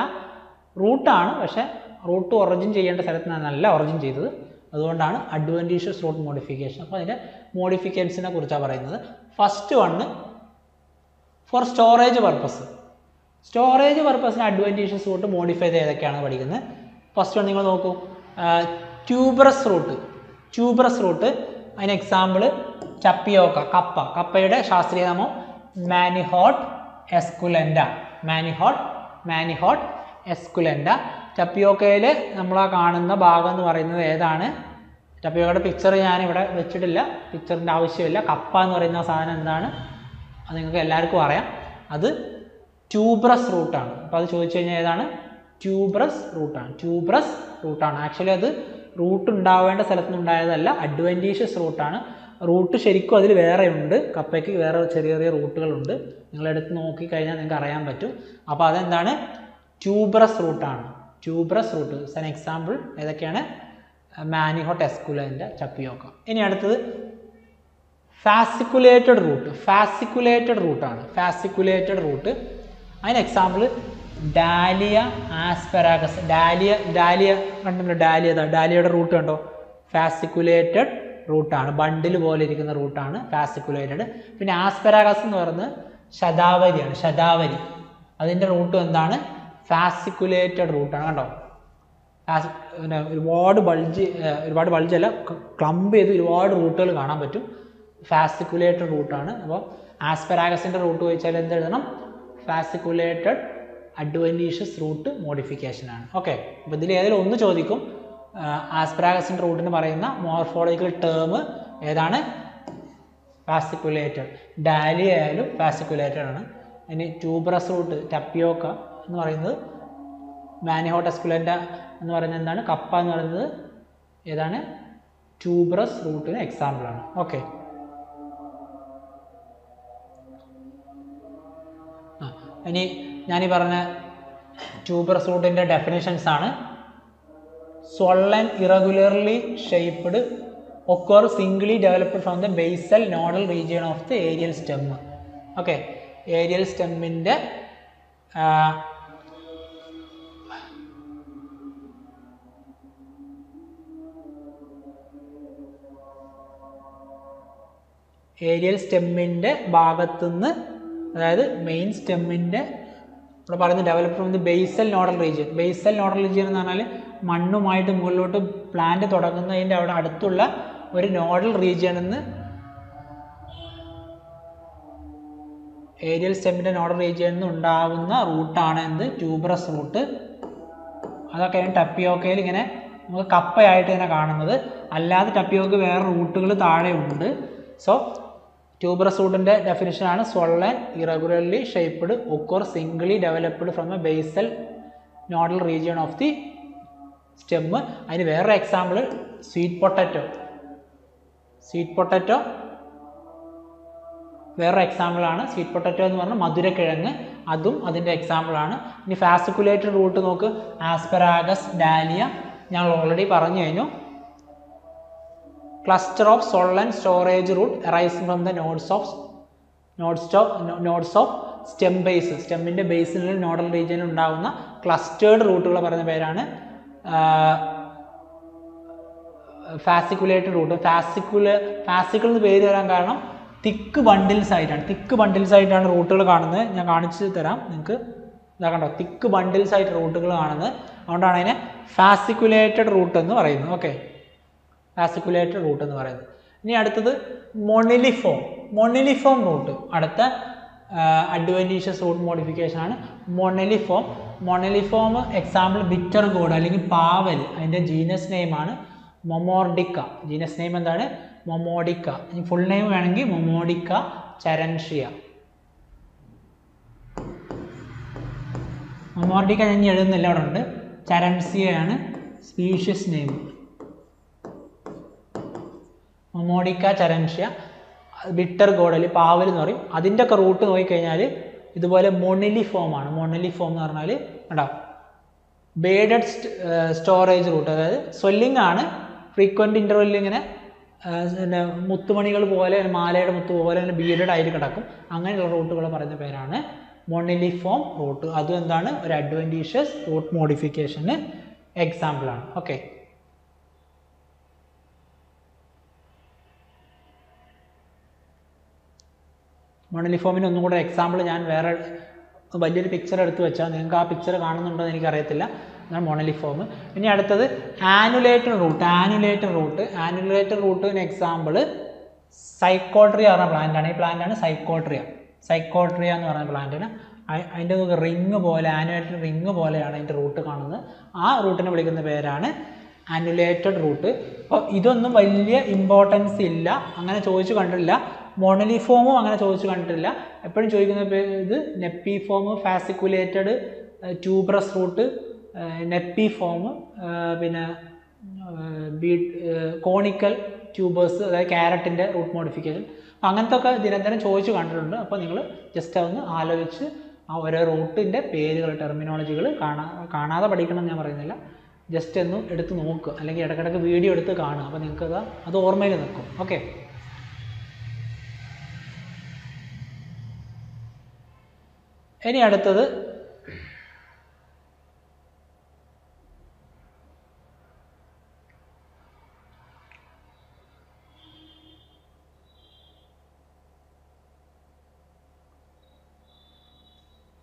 റൂട്ടാണ് പക്ഷേ റൂട്ട് ഒറിജിൻ ചെയ്യേണ്ട സ്ഥലത്ത് നിന്നല്ല ഒറിജിൻ ചെയ്തത്. അതുകൊണ്ടാണ് അഡ്വന്റീഷ്യസ് റൂട്ട് മോഡിഫിക്കേഷൻ അപ്പോൾ അതിന്റെ മോഡിഫിക്കേഷൻസിനെ കുറിച്ചാണ് പറയുന്നത്. First one for storage purpose storage പർപ്പസിന് അഡ്വന്റീഷ്യസ് റൂട്ട് മോഡിഫൈ ചെയ്ത് ഏതൊക്കെയാണ് പഠിക്കുന്നത്? ഫസ്റ്റ് വൺ നിങ്ങൾ നോക്കൂ. ട്യൂബറസ് റൂട്ട് ട്യൂബറസ് റൂട്ട് അതിന് എക്സാമ്പിൾ ചപ്പിയോക്ക കപ്പ കപ്പയുടെ ശാസ്ത്രീയ നാമം Manihot esculenta Manihot Manihot esculenta ചപ്പിയോക്കയിൽ നമ്മൾ ആ കാണുന്ന ഭാഗം എന്ന് പറയുന്നത് ഏതാണ്? ചപ്പിയോക്കയുടെ പിക്ചർ ഞാൻ ഇവിടെ വെച്ചിട്ടില്ല. പിക്ചറിന്റെ ആവശ്യമില്ല. കപ്പ എന്ന് പറയുന്ന സാധനം എന്താണ്? അത് നിങ്ങൾക്ക് എല്ലാവർക്കും അറിയാം. അത് ട്യൂബ്രസ് റൂട്ടാണ് അപ്പോൾ അത് ചോദിച്ചു കഴിഞ്ഞാൽ ഏതാണ്? ട്യൂബ്രസ് റൂട്ടാണ് ട്യൂബ്രസ് റൂട്ടാണ് ആക്ച്വലി അത് റൂട്ട് ഉണ്ടാവേണ്ട സ്ഥലത്ത് നിന്നുണ്ടായതല്ല അഡ്വാന്റേഷ്യസ് റൂട്ടാണ് റൂട്ട് ശരിക്കും അതിൽ വേറെ ഉണ്ട് കപ്പയ്ക്ക് വേറെ ചെറിയ ചെറിയ റൂട്ടുകളുണ്ട്. നിങ്ങളെടുത്ത് നോക്കിക്കഴിഞ്ഞാൽ നിങ്ങൾക്ക് അറിയാൻ പറ്റും. അപ്പോൾ അതെന്താണ്? ട്യൂബ്രസ് റൂട്ടാണ് ട്യൂബ്രസ് റൂട്ട് ആൻ എക്സാമ്പിൾ ഏതൊക്കെയാണ്? Manihot esculenta tapioca. ഇനി അടുത്തത് ഫാസിക്കുലേറ്റഡ് റൂട്ട് ഫാസിക്കുലേറ്റഡ് റൂട്ടാണ് ഫാസിക്കുലേറ്റഡ് റൂട്ട് അതിന് example dahlia asparagus dahlia dahlia കണ്ടല്ലോ ഡാലിയ ഡാലിയയുടെ റൂട്ട് കണ്ടോ? ഫാസിക്കുലേറ്റഡ് റൂട്ടാണ് ബണ്ടിൽ പോലെ ഇരിക്കുന്ന റൂട്ടാണ് ഫാസിക്കുലേറ്റഡ് പിന്നെ ആസ്പെറാഗസ് എന്ന് പറയുന്നത് ശതാവരിയാണ്. ശതാവരി. അതിന്റെ റൂട്ട് എന്താണ്? ഫാസിക്കുലേറ്റഡ് റൂട്ടാണ് കണ്ടോ? പിന്നെ ഒരുപാട് ബൾജ് ഒരുപാട് ബൾജ് അല്ല ക്ലംബ് ചെയ്ത് ഒരുപാട് റൂട്ടുകൾ കാണാൻ പറ്റും. ഫാസിക്കുലേറ്റഡ് റൂട്ടാണ് അപ്പോൾ ആസ്പെറാഗസിന്റെ റൂട്ട് ചോദിച്ചാൽ എന്ത് എഴുതണം ഫാസിക്കുലേറ്റഡ് അഡ്വന്റീഷ്യസ് റൂട്ട് മോഡിഫിക്കേഷൻ ആണ്. ഓക്കെ അപ്പോൾ ഇതിൽ ഏതെങ്കിലും ഒന്ന് ചോദിക്കും. ആസ്പ്രാഗസിന്റെ റൂട്ടിന് പറയുന്ന മോർഫോളജിക്കൽ ടേം ഏതാണ്? ഫാസിക്കുലേറ്റഡ് ഡാലി ആയാലും ഫാസിക്കുലേറ്റഡ് ആണ്. ഇനി ട്യൂബ്രസ് റൂട്ട് ടപ്പിയോക്ക എന്ന് പറയുന്നത് മാനിഹോട്ട് എസ്കുലന്റ എന്ന് പറയുന്നത് എന്താണ്? കപ്പ എന്ന് പറയുന്നത് ഏതാണ്? ട്യൂബ്രസ് റൂട്ടിന് എക്സാമ്പിളാണ് ഓക്കെ ഇനി ഞാനീ പറഞ്ഞ ട്യൂബർ റൂട്ടിന്റെ ഡെഫിനേഷൻസ് ആണ്. Swollen irregularly shaped occur singly developed from the basal nodal region of the aerial stem okay aerial സ്റ്റെമ്മിന്റെ aerial സ്റ്റെമ്മിന്റെ ഭാഗത്തുനിന്ന് അതായത് മെയിൻ സ്റ്റെമ്മിന്റെ ഇവിടെ പറയുന്നത് develop from the basal nodal region basal nodal region എന്ന് പറഞ്ഞാൽ മണ്ണുമായിട്ട് മുകളിലോട്ട് പ്ലാന്റ് തുടങ്ങുന്നതിന്റെ അവിടെ അടുത്തുള്ള ഒരു നോഡൽ റീജിയൻ എന്ന് ഏരിയൽ സ്റ്റെമ്മിന്റെ നോഡൽ റീജിയനിൽ നിന്ന് ഉണ്ടാകുന്ന റൂട്ടാണ് എന്ത്? ട്യൂബ്രസ് റൂട്ട് അതൊക്കെയാണ് ടപ്പിയോക്കയിൽ ഇങ്ങനെ നമുക്ക് കപ്പയായിട്ട് തന്നെ കാണുന്നത്. അല്ലാതെ ടപ്പിയോക്ക് വേറെ റൂട്ടുകൾ താഴെ ഉണ്ട്. സോ ട്യൂബറസ് റൂട്ടിന്റെ ഡെഫിനിഷനാണ് swollen irregularly shaped occur singly developed from a basal nodal region of the stem അതിന് വേറെ example sweet potato sweet potato വേറെ എക്സാമ്പിളാണ് സ്വീറ്റ് പൊട്ടറ്റോ എന്ന് പറഞ്ഞാൽ മധുരക്കിഴങ്ങ്. അതും അതിന്റെ എക്സാമ്പിളാണ് ഇനി ഫാസിക്കുലേറ്റഡ് റൂട്ട് നോക്ക്. ആസ്പെറാഗസ് ഡാലിയ ഞങ്ങൾ ഓൾറെഡി പറഞ്ഞു കഴിഞ്ഞു. Cluster of swollen storage root arise from the nodes of nodes of nodes of stem base സ്റ്റെമ്മിന്റെ ബേസിൽ നോഡൽ റീജിയനിൽ ഉണ്ടാകുന്ന ക്ലസ്റ്റേർഡ് റൂട്ടുകൾ പറയുന്ന പേരാണ് ഫാസിക്കുലേറ്റഡ് റൂട്ട് ഫാസിക്കുല ഫാസിക്കിൾ എന്ന് പേര് വരാൻ കാരണം തിക്ക് ബണ്ടിൽസ് ആയിട്ടാണ്. തിക്ക് ബണ്ടിൽസ് ആയിട്ടാണ് റൂട്ടുകൾ കാണുന്നത്. ഞാൻ കാണിച്ചു തരാം നിങ്ങൾക്ക് ഇതാ കണ്ടോ തിക്ക് ബണ്ടിൽസ് ആയിട്ട് റൂട്ടുകൾ കാണുന്നത്. അതുകൊണ്ടാണ് അതിനെ ഫാസിക്കുലേറ്റഡ് റൂട്ട് എന്ന് പറയുന്നത്. ഓക്കെ ഫാസിക്കുലേറ്റഡ് റൂട്ട് എന്ന് പറയുന്നത്. ഇനി അടുത്തത് മൊണിലിഫോം മൊണിലിഫോം റൂട്ട് അടുത്ത അഡ്വാന്റീഷ്യസ് റൂട്ട് മോഡിഫിക്കേഷൻ ആണ് moniliform moniliform example bitter gourd അല്ലെങ്കിൽ പാവൽ. അതിന്റെ ജീനസ് നെയിമാണ് മൊമോർഡിക്ക ജീനസ് നെയിം എന്താണ്? മൊമോഡിക്ക ഫുൾ നെയിം വേണമെങ്കിൽ മൊമോഡിക്ക ചരൻഷിയ മൊമോർഡിക്ക ഞാൻ എഴുതുന്നില്ല അവിടെ ഉണ്ട്. ചരൻസിയയാണ് സ്പീഷ്യസ് നെയിം മൊമോഡിക്ക ചരൻഷ്യ വിട്ടർ ഗോഡൽ പാവൽ എന്ന് പറയും. അതിന്റെ ഒക്കെ റൂട്ട് നോക്കിക്കഴിഞ്ഞാൽ ഇതുപോലെ മൊണിലി ഫോം ആണ്. മൊണിലി ഫോം എന്ന് പറഞ്ഞാൽ കേട്ടോ ബേഡഡ് സ്റ്റോറേജ് റൂട്ട് അതായത് സ്വെല്ലിംഗ് ആണ് ഫ്രീക്വന്റ് ഇന്റർവെല്ലിൽ ഇങ്ങനെ പിന്നെ മുത്തുമണികൾ പോലെ മാലയുടെ മുത്ത് പോലെ തന്നെ ബീഡഡ് ആയിട്ട് കിടക്കും. അങ്ങനെയുള്ള റൂട്ടുകൾ പറയുന്ന പേരാണ് മൊണിലിഫോം റൂട്ട് അതും എന്താണ്? ഒരു അഡ്വന്റീഷ്യസ് റൂട്ട് മോഡിഫിക്കേഷന് എക്സാമ്പിളാണ് ഓക്കെ മൊണലിഫോമിന് ഒന്നും കൂടെ എക്സാമ്പിൾ ഞാൻ വേറെ വലിയൊരു പിക്ചർ എടുത്ത് വെച്ചാൽ നിങ്ങൾക്ക് ആ പിക്ചർ കാണുന്നുണ്ടോ എന്ന് എനിക്കറിയത്തില്ല. അതാണ് മോണലിഫോം. ഇനി അടുത്തത് ആനുലേറ്റർ റൂട്ട്. ആനുലേറ്റർ റൂട്ട്. ആനുലേറ്റർ റൂട്ടിന് എക്സാമ്പിൾ സൈക്കോട്രിയ പറഞ്ഞ പ്ലാന്റാണ് ഈ പ്ലാന്റാണ് സൈക്കോട്രിയ. സൈക്കോട്രിയ എന്ന് പറയുന്ന പ്ലാന്റിന് അതിന്റെ റിങ് പോലെ ആനുലേറ്റഡ് റിങ് പോലെയാണ് അതിന്റെ റൂട്ട് കാണുന്നത്. ആ റൂട്ടിനെ വിളിക്കുന്ന പേരാണ് ആനുലേറ്റഡ് റൂട്ട്. അപ്പോൾ ഇതൊന്നും വലിയ ഇമ്പോർട്ടൻസ് ഇല്ല. അങ്ങനെ ചോദിച്ചു കണ്ടിട്ടില്ല. മൊണലിഫോമും അങ്ങനെ ചോദിച്ചു കണ്ടിട്ടില്ല. എപ്പോഴും ചോദിക്കുന്ന ഇത് napiform fasciculated tuberous root napiform പിന്നെ ബീ കോണിക്കൽ ട്യൂബേഴ്സ് അതായത് ക്യാരറ്റിന്റെ റൂട്ട് മോഡിഫിക്കേഷൻ. അപ്പോൾ അങ്ങനത്തെ ഒക്കെ നിരന്തരം ചോദിച്ചു കണ്ടിട്ടുണ്ട്. അപ്പോൾ നിങ്ങൾ ജസ്റ്റ് ഒന്ന് ആലോചിച്ച് ആ ഓരോ റൂട്ടിന്റെ പേരുകൾ ടെർമിനോളജികൾ കാണാ കാണാതെ പഠിക്കണം ഞാൻ പറയുന്നില്ല. ജസ്റ്റ് ഒന്ന് എടുത്ത് നോക്കുക അല്ലെങ്കിൽ ഇടയ്ക്കിടയ്ക്ക് വീഡിയോ എടുത്ത് കാണുക. അപ്പോൾ നിങ്ങൾക്ക് അത് അത് ഓർമ്മയിൽ നിൽക്കും. ഓക്കെ? ഇനി അടുത്തത്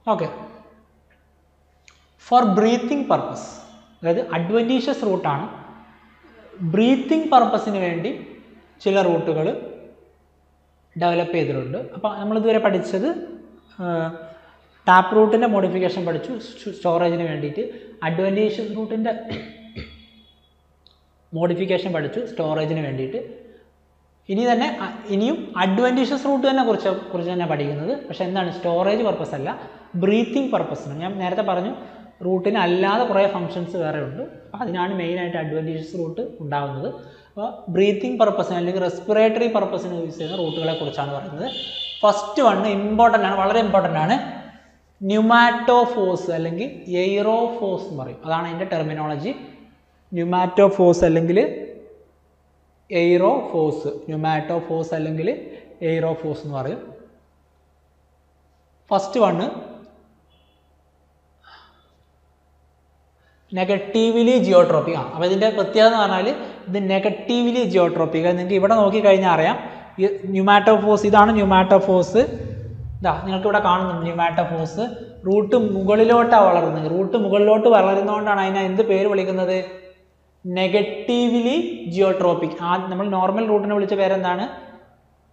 ഓക്കെ. ഫോർ ബ്രീത്തിങ് പർപ്പസ് അതായത് അഡ്വന്റീഷ്യസ് റൂട്ടാണ് ബ്രീത്തിങ് പർപ്പസിന് വേണ്ടി ചില റൂട്ടുകൾ ഡെവലപ്പ് ചെയ്തിട്ടുണ്ട്. അപ്പോൾ നമ്മളിതുവരെ പഠിച്ചത് ടാപ്പ് റൂട്ടിന്റെ മോഡിഫിക്കേഷൻ പഠിച്ചു. സ്റ്റോറേജിന് വേണ്ടിയിട്ട് അഡ്വന്റേഷ്യസ് റൂട്ടിന്റെ മോഡിഫിക്കേഷൻ പഠിച്ചു സ്റ്റോറേജിന് വേണ്ടിയിട്ട്. ഇനി തന്നെ ഇനിയും അഡ്വന്റീഷ്യസ് റൂട്ട് തന്നെ കുറിച്ച് കുറിച്ച് തന്നെ പഠിക്കുന്നത്. പക്ഷേ എന്താണ്? സ്റ്റോറേജ് പർപ്പസ് അല്ല ബ്രീത്തിങ് പർപ്പസിന് ഞാൻ നേരത്തെ പറഞ്ഞു റൂട്ടിന് അല്ലാതെ കുറേ ഫങ്ഷൻസ് വേറെ ഉണ്ട്. അപ്പോൾ അതിനാണ് മെയിനായിട്ട് അഡ്വന്റീഷ്യസ് റൂട്ട് ഉണ്ടാകുന്നത് അപ്പോൾ ബ്രീത്തിങ് പർപ്പസിന് അല്ലെങ്കിൽ റെസ്പിറേറ്ററി പർപ്പസിന് യൂസ് ചെയ്യുന്ന റൂട്ടുകളെ കുറിച്ചാണ് പറയുന്നത്. ഫസ്റ്റ് വൺ ഇമ്പോർട്ടന്റ് ആണ് വളരെ ഇമ്പോർട്ടന്റ് ആണ്. ന്യൂമാറ്റോഫോസ് അല്ലെങ്കിൽ എയ്റോഫോസ് എന്ന് പറയും. അതാണ് അതിന്റെ ടെർമിനോളജി ന്യൂമാറ്റോഫോസ് അല്ലെങ്കിൽ എയ്റോഫോസ് ന്യൂമാറ്റോഫോസ് അല്ലെങ്കിൽ എയ്റോഫോസ് എന്ന് പറയും. ഫസ്റ്റ് വൺ നെഗറ്റീവ്ലി ജിയോട്രോപ്പിക് ആണ് അപ്പോൾ ഇതിന്റെ പ്രത്യേകത എന്ന് പറഞ്ഞാൽ ഇത് നെഗറ്റീവ്ലി ജിയോട്രോപ്പിക് നിങ്ങൾക്ക് ഇവിടെ നോക്കിക്കഴിഞ്ഞാൽ അറിയാം. ന്യൂമാറ്റോഫോസ് ഇതാണ് ന്യൂമാറ്റോഫോസ് ഇതാ നിങ്ങൾക്ക് ഇവിടെ കാണുന്നുണ്ട് ന്യൂമാറ്റോഫോസ് റൂട്ട് മുകളിലോട്ടാണ് വളരുന്നത് റൂട്ട് മുകളിലോട്ട് വളരുന്നതുകൊണ്ടാണ് അതിനെ എന്ത് പേര് വിളിക്കുന്നത്? നെഗറ്റീവ്ലി ജിയോട്രോപ്പിക് ആ നമ്മൾ നോർമൽ റൂട്ടിനെ വിളിച്ച പേരെന്താണ്?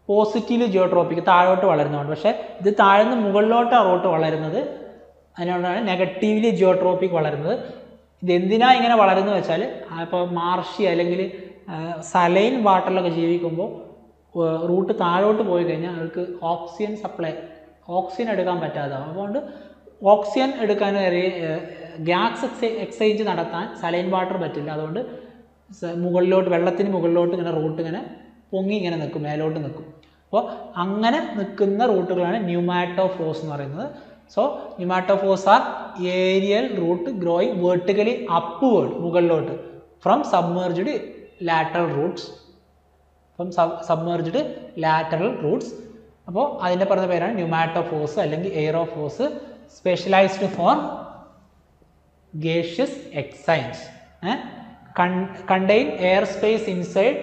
പോസിറ്റീവ്ലി ജിയോട്രോപ്പിക് താഴോട്ട് വളരുന്നതുകൊണ്ട് പക്ഷേ ഇത് താഴ്ന്ന് മുകളിലോട്ടാണ് റൂട്ട് വളരുന്നത്. അതിനോടാണ് നെഗറ്റീവ്ലി ജിയോട്രോപ്പിക് വളരുന്നത്. ഇത് എന്തിനാ ഇങ്ങനെ വളരുന്നത് വെച്ചാൽ ഇപ്പോൾ മാർഷി അല്ലെങ്കിൽ സലൈൻ വാട്ടറിലൊക്കെ ജീവിക്കുമ്പോൾ റൂട്ട് താഴോട്ട് പോയി കഴിഞ്ഞാൽ അവർക്ക് ഓക്സിജൻ സപ്ലൈ ഓക്സിജൻ എടുക്കാൻ പറ്റാതാവും അതുകൊണ്ട് ഓക്സിജൻ എടുക്കാൻ ഗ്യാസ് എക്സേ എക്സ്ചേഞ്ച് നടത്താൻ സലൈൻ വാട്ടർ പറ്റില്ല. അതുകൊണ്ട് മുകളിലോട്ട് വെള്ളത്തിന് മുകളിലോട്ട് ഇങ്ങനെ റൂട്ട് ഇങ്ങനെ പൊങ്ങി ഇങ്ങനെ നിൽക്കും മേലോട്ട് നിൽക്കും. അപ്പോൾ അങ്ങനെ നിൽക്കുന്ന റൂട്ടുകളാണ് ന്യൂമാറ്റോഫോസ് എന്ന് പറയുന്നത്. So pneumatophores are aerial root growing vertically upward മുകളിലോട്ട്. From submerged lateral roots from submerged lateral roots അപ്പോൾ അതിന്റെ പറഞ്ഞ പേരാണ് ന്യൂമാറ്റോഫോസ് അല്ലെങ്കിൽ aerophores specialised for gaseous exchange contain air space inside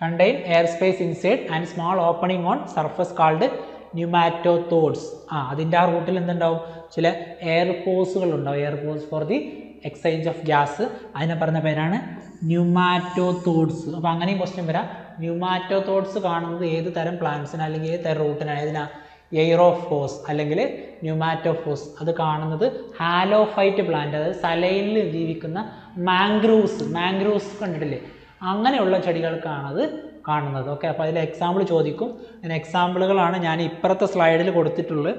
contain air space inside and small opening on surface called pneumathodes ആ അതിന്റെ ആ റൂട്ടിൽ എന്തുണ്ടാവും? ചില എയർ പോസുകൾ ഉണ്ടാവും air pores for the exchange of gas അതിനെ പറഞ്ഞ പേരാണ് ന്യൂമാറ്റോത്തോഡ്സ് അപ്പോൾ അങ്ങനെയും ക്വസ്റ്റ്യൻ വരാം. ന്യൂമാറ്റോത്തോഡ്സ് കാണുന്നത് ഏത് തരം പ്ലാന്റ്സിന് അല്ലെങ്കിൽ ഏത് തരം റൂട്ടിനാണ് ഏതിനാ? എയ്റോഫോസ് അല്ലെങ്കിൽ ന്യൂമാറ്റോഫോസ് അത് കാണുന്നത് ഹാലോഫൈറ്റ് പ്ലാന്റ് അതായത് സലൈനിൽ ജീവിക്കുന്ന മാംഗ്രൂവ്സ് മാംഗ്രൂവ്സ് കണ്ടിട്ടില്ലേ? അങ്ങനെയുള്ള ചെടികൾക്കാണത് കാണുന്നത്. ഓക്കെ അപ്പോൾ അതിൽ എക്സാമ്പിൾ ചോദിക്കും. അതിന് എക്സാമ്പിളുകളാണ് ഞാൻ ഇപ്പുറത്തെ സ്ലൈഡിൽ കൊടുത്തിട്ടുള്ളത്.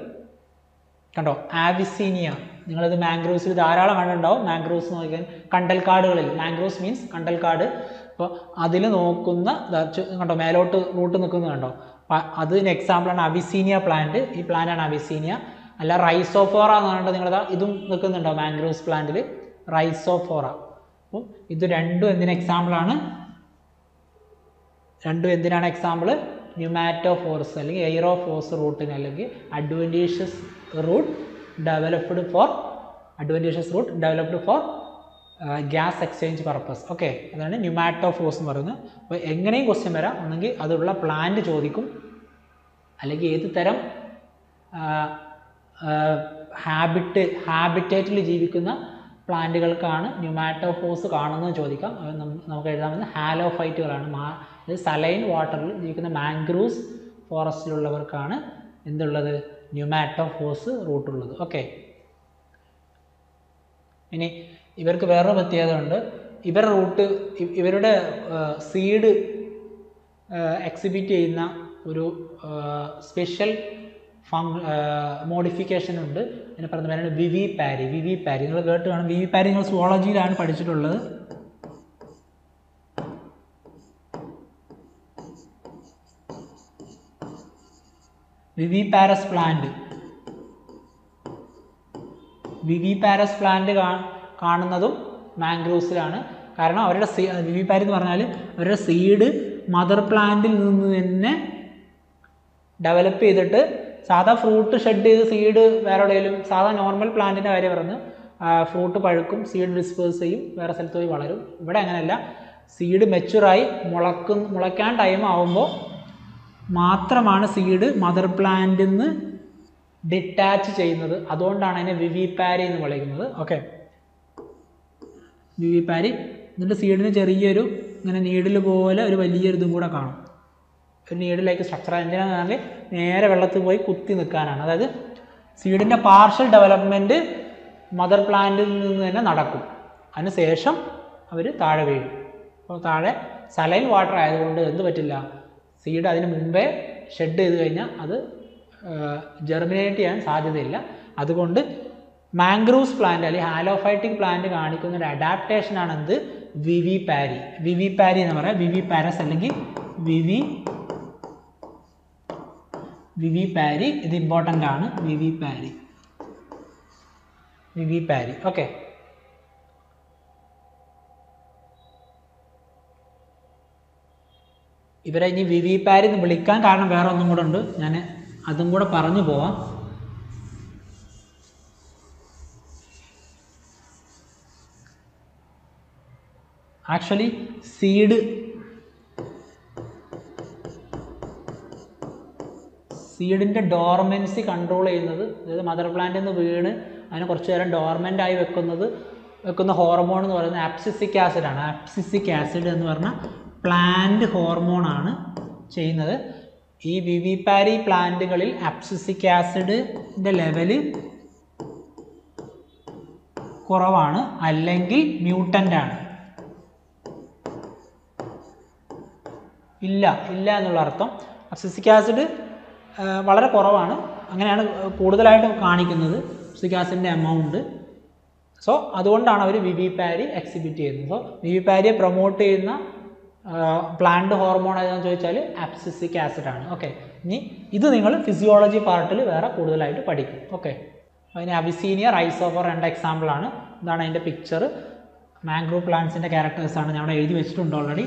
കണ്ടോ? ആവിസീനിയ നിങ്ങളിത് മാംഗ്രൂവ്സിൽ ധാരാളം കണ്ടുണ്ടാവും മാംഗ്രൂവ്സ് നോക്കിയാൽ കണ്ടൽക്കാടുകളിൽ. Mangroves means കണ്ടൽക്കാട്. അപ്പോൾ അതിൽ നോക്കുന്ന കണ്ടോ മേലോട്ട് റൂട്ട് നിൽക്കുന്നത് കണ്ടോ? അതിന് എക്സാമ്പിളാണ് അവിസീനിയ പ്ലാന്റ് ഈ പ്ലാന്റാണ് അവിസീനിയ. അല്ല റൈസോഫോറ എന്ന് പറഞ്ഞിട്ട് നിങ്ങളതാ ഇതും നിൽക്കുന്നുണ്ടോ മാംഗ്രൂവ്സ് പ്ലാന്റിൽ റൈസോഫോറ അപ്പം ഇത് രണ്ടും എന്തിന് എക്സാമ്പിളാണ് രണ്ടും എന്തിനാണ് എക്സാമ്പിൾ ന്യൂമാറ്റോഫോർസ് അല്ലെങ്കിൽ എയ്റോഫോർസ് റൂട്ടിന് അല്ലെങ്കിൽ adventitious root developed for adventitious root developed for gas exchange purpose okay അതാണ് ന്യൂമാറ്റോ ഫോസ് എന്ന് പറയുന്നത്. അപ്പോൾ എങ്ങനെയും ക്വസ്റ്റ്യൻ വരാം. ഒന്നെങ്കിൽ അതുള്ള പ്ലാന്റ് ചോദിക്കും. അല്ലെങ്കിൽ ഏത് തരം ഹാബിറ്റ് ഹാബിറ്റേറ്റിൽ ജീവിക്കുന്ന പ്ലാന്റുകൾക്കാണ് ന്യൂമാറ്റോ ഫോസ് കാണുന്നത് ചോദിക്കാം. നമുക്ക് എഴുതാൻ എഴുതാവുന്ന ഹാലോഫൈറ്റുകളാണ് മാ സലൈൻ വാട്ടറിൽ ജീവിക്കുന്ന മാംഗ്രൂസ് ഫോറസ്റ്റിലുള്ളവർക്കാണ് എന്തുള്ളത്? ന്യൂമാറ്റോഫോഴ്സ് റൂട്ടുള്ളത് ഓക്കെ ഇനി ഇവർക്ക് വേറൊരു പ്രത്യേകത ഉണ്ട്. ഇവരുടെ റൂട്ട് ഇവരുടെ സീഡ് എക്സിബിറ്റ് ചെയ്യുന്ന ഒരു സ്പെഷ്യൽ ഫങ് മോഡിഫിക്കേഷൻ ഉണ്ട്. എന്നെ പറഞ്ഞ പേരാണ് വിവി പാരി വിവി പാരി നിങ്ങൾ കേട്ട് കാണും. വിവി പാരി നിങ്ങൾ സുവോളജിയിലാണ് പഠിച്ചിട്ടുള്ളത്. വിവി പാരസ് പ്ലാന്റ്. വിവി പാരസ് പ്ലാന്റ് കാണുന്നതും മാംഗ്രോവ്സിലാണ്. കാരണം അവരുടെ സീ വിവി പാരി എന്ന് പറഞ്ഞാൽ അവരുടെ സീഡ് മദർ പ്ലാന്റിൽ നിന്ന് തന്നെ ഡെവലപ്പ് ചെയ്തിട്ട് സാധാ ഫ്രൂട്ട് ഷെഡ് ചെയ്ത് സീഡ് വേറെ എവിടെയെങ്കിലും സാധാ നോർമൽ പ്ലാന്റിന്റെ കാര്യം പറഞ്ഞ് ഫ്രൂട്ട് പഴുക്കും സീഡ് ഡിസ്പേഴ്സ് ചെയ്യും വേറെ സ്ഥലത്ത് പോയി വളരും. ഇവിടെ അങ്ങനെയല്ല. സീഡ് മെച്ചുറായി മുളക്കും മുളയ്ക്കാൻ ടൈം ആവുമ്പോൾ മാത്രമാണ് സീഡ് മദർ പ്ലാന്റിൽ നിന്ന് ഡിറ്റാച്ച് ചെയ്യുന്നത്. അതുകൊണ്ടാണ് അതിനെ വിവിപാരി എന്ന് വിളിക്കുന്നത്. ഓക്കെ വിവിപാരി എന്നിട്ട് സീഡിന് ചെറിയൊരു ഇങ്ങനെ നീഡിൽ പോലെ ഒരു വലിയൊരു ഇതും കൂടെ കാണും. ഒരു നീഡിലേക്ക് സ്ട്രക്ചർ എന്തിനാണെങ്കിൽ നേരെ വെള്ളത്തിൽ പോയി കുത്തി നിൽക്കാനാണ്. അതായത് സീഡിന്റെ പാർഷ്യൽ ഡെവലപ്മെന്റ് മദർ പ്ലാന്റിൽ നിന്ന് തന്നെ നടക്കും. അതിന് ശേഷം അവർ താഴെ വീഴും. അപ്പോൾ താഴെ സലൈൻ വാട്ടർ ആയതുകൊണ്ട് എന്ത് പറ്റില്ല? സീഡ് അതിന് മുമ്പേ ഷെഡ് ചെയ്ത് കഴിഞ്ഞാൽ അത് ജെർമിനേറ്റ് ചെയ്യാൻ സാധ്യതയില്ല. അതുകൊണ്ട് മാംഗ്രൂവ്സ് പ്ലാന്റ് അല്ലെങ്കിൽ ഹാലോഫൈറ്റിക് പ്ലാന്റ് കാണിക്കുന്ന ഒരു അഡാപ്റ്റേഷൻ ആണ് എന്ത്? വിവി പാരി വിവി പാരി എന്ന് പറയാം. വിവി പാരസ് അല്ലെങ്കിൽ വിവി വിവി പാരി ഇത് ഇമ്പോർട്ടന്റ് ആണ്. Vivipary vivipary okay ഇവരെ ഇനി വി വി പാരി എന്ന് വിളിക്കാൻ കാരണം വേറെ ഒന്നും കൂടെ ഉണ്ട്. ഞാൻ അതും കൂടെ പറഞ്ഞു പോവാം. ആക്ച്വലി സീഡ് സീഡിന്റെ ഡോർമെൻസി കൺട്രോൾ ചെയ്യുന്നത് അതായത് മദർ പ്ലാന്റിൽ നിന്ന് വീണ് അതിനെ കുറച്ച് നേരം ഡോർമെന്റ് ആയി വെക്കുന്നത് വെക്കുന്ന ഹോർമോൺ എന്ന് പറയുന്നത് ആപ്സിസിക് ആസിഡാണ് ആപ്സിസിക് ആസിഡ് എന്ന് പറഞ്ഞാൽ പ്ലാന്റ് ഹോർമോണാണ് ചെയ്യുന്നത്. ഈ വിവിപാരി പ്ലാന്റുകളിൽ അപ്സിക് ആസിഡിന്റെ ലെവൽ കുറവാണ് അല്ലെങ്കിൽ മ്യൂട്ടന്റ് ആണ്. ഇല്ല ഇല്ല എന്നുള്ള അർത്ഥം. അപ്സിക് ആസിഡ് വളരെ കുറവാണ്. അങ്ങനെയാണ് കൂടുതലായിട്ട് കാണിക്കുന്നത് അപ്സിക് ആസിഡിന്റെ എമൗണ്ട് സോ അതുകൊണ്ടാണ് അവർ വിവിപാരി എക്സിബിറ്റ് ചെയ്യുന്നത്. സോ വിവിപാരിയെ പ്രൊമോട്ട് ചെയ്യുന്ന പ്ലാന്റ് ഹോർമോൺ ഏതാണെന്ന് ചോദിച്ചാൽ ആപ്സിസിക് ആസിഡ് ആണ്. ഓക്കെ ഇനി ഇത് നിങ്ങൾ ഫിസിയോളജി പാർട്ടിൽ വേറെ കൂടുതലായിട്ട് പഠിക്കും. ഓക്കെ അതിന് അബിസീനിയ റൈസോഫർ രണ്ട് എക്സാമ്പിളാണ് ഇതാണ് അതിന്റെ പിക്ചർ മാംഗ്രൂവ് പ്ലാന്റ്സിന്റെ ക്യാരക്ടേഴ്സാണ് ഞാൻ എഴുതി വെച്ചിട്ടുണ്ട് ഓൾറെഡി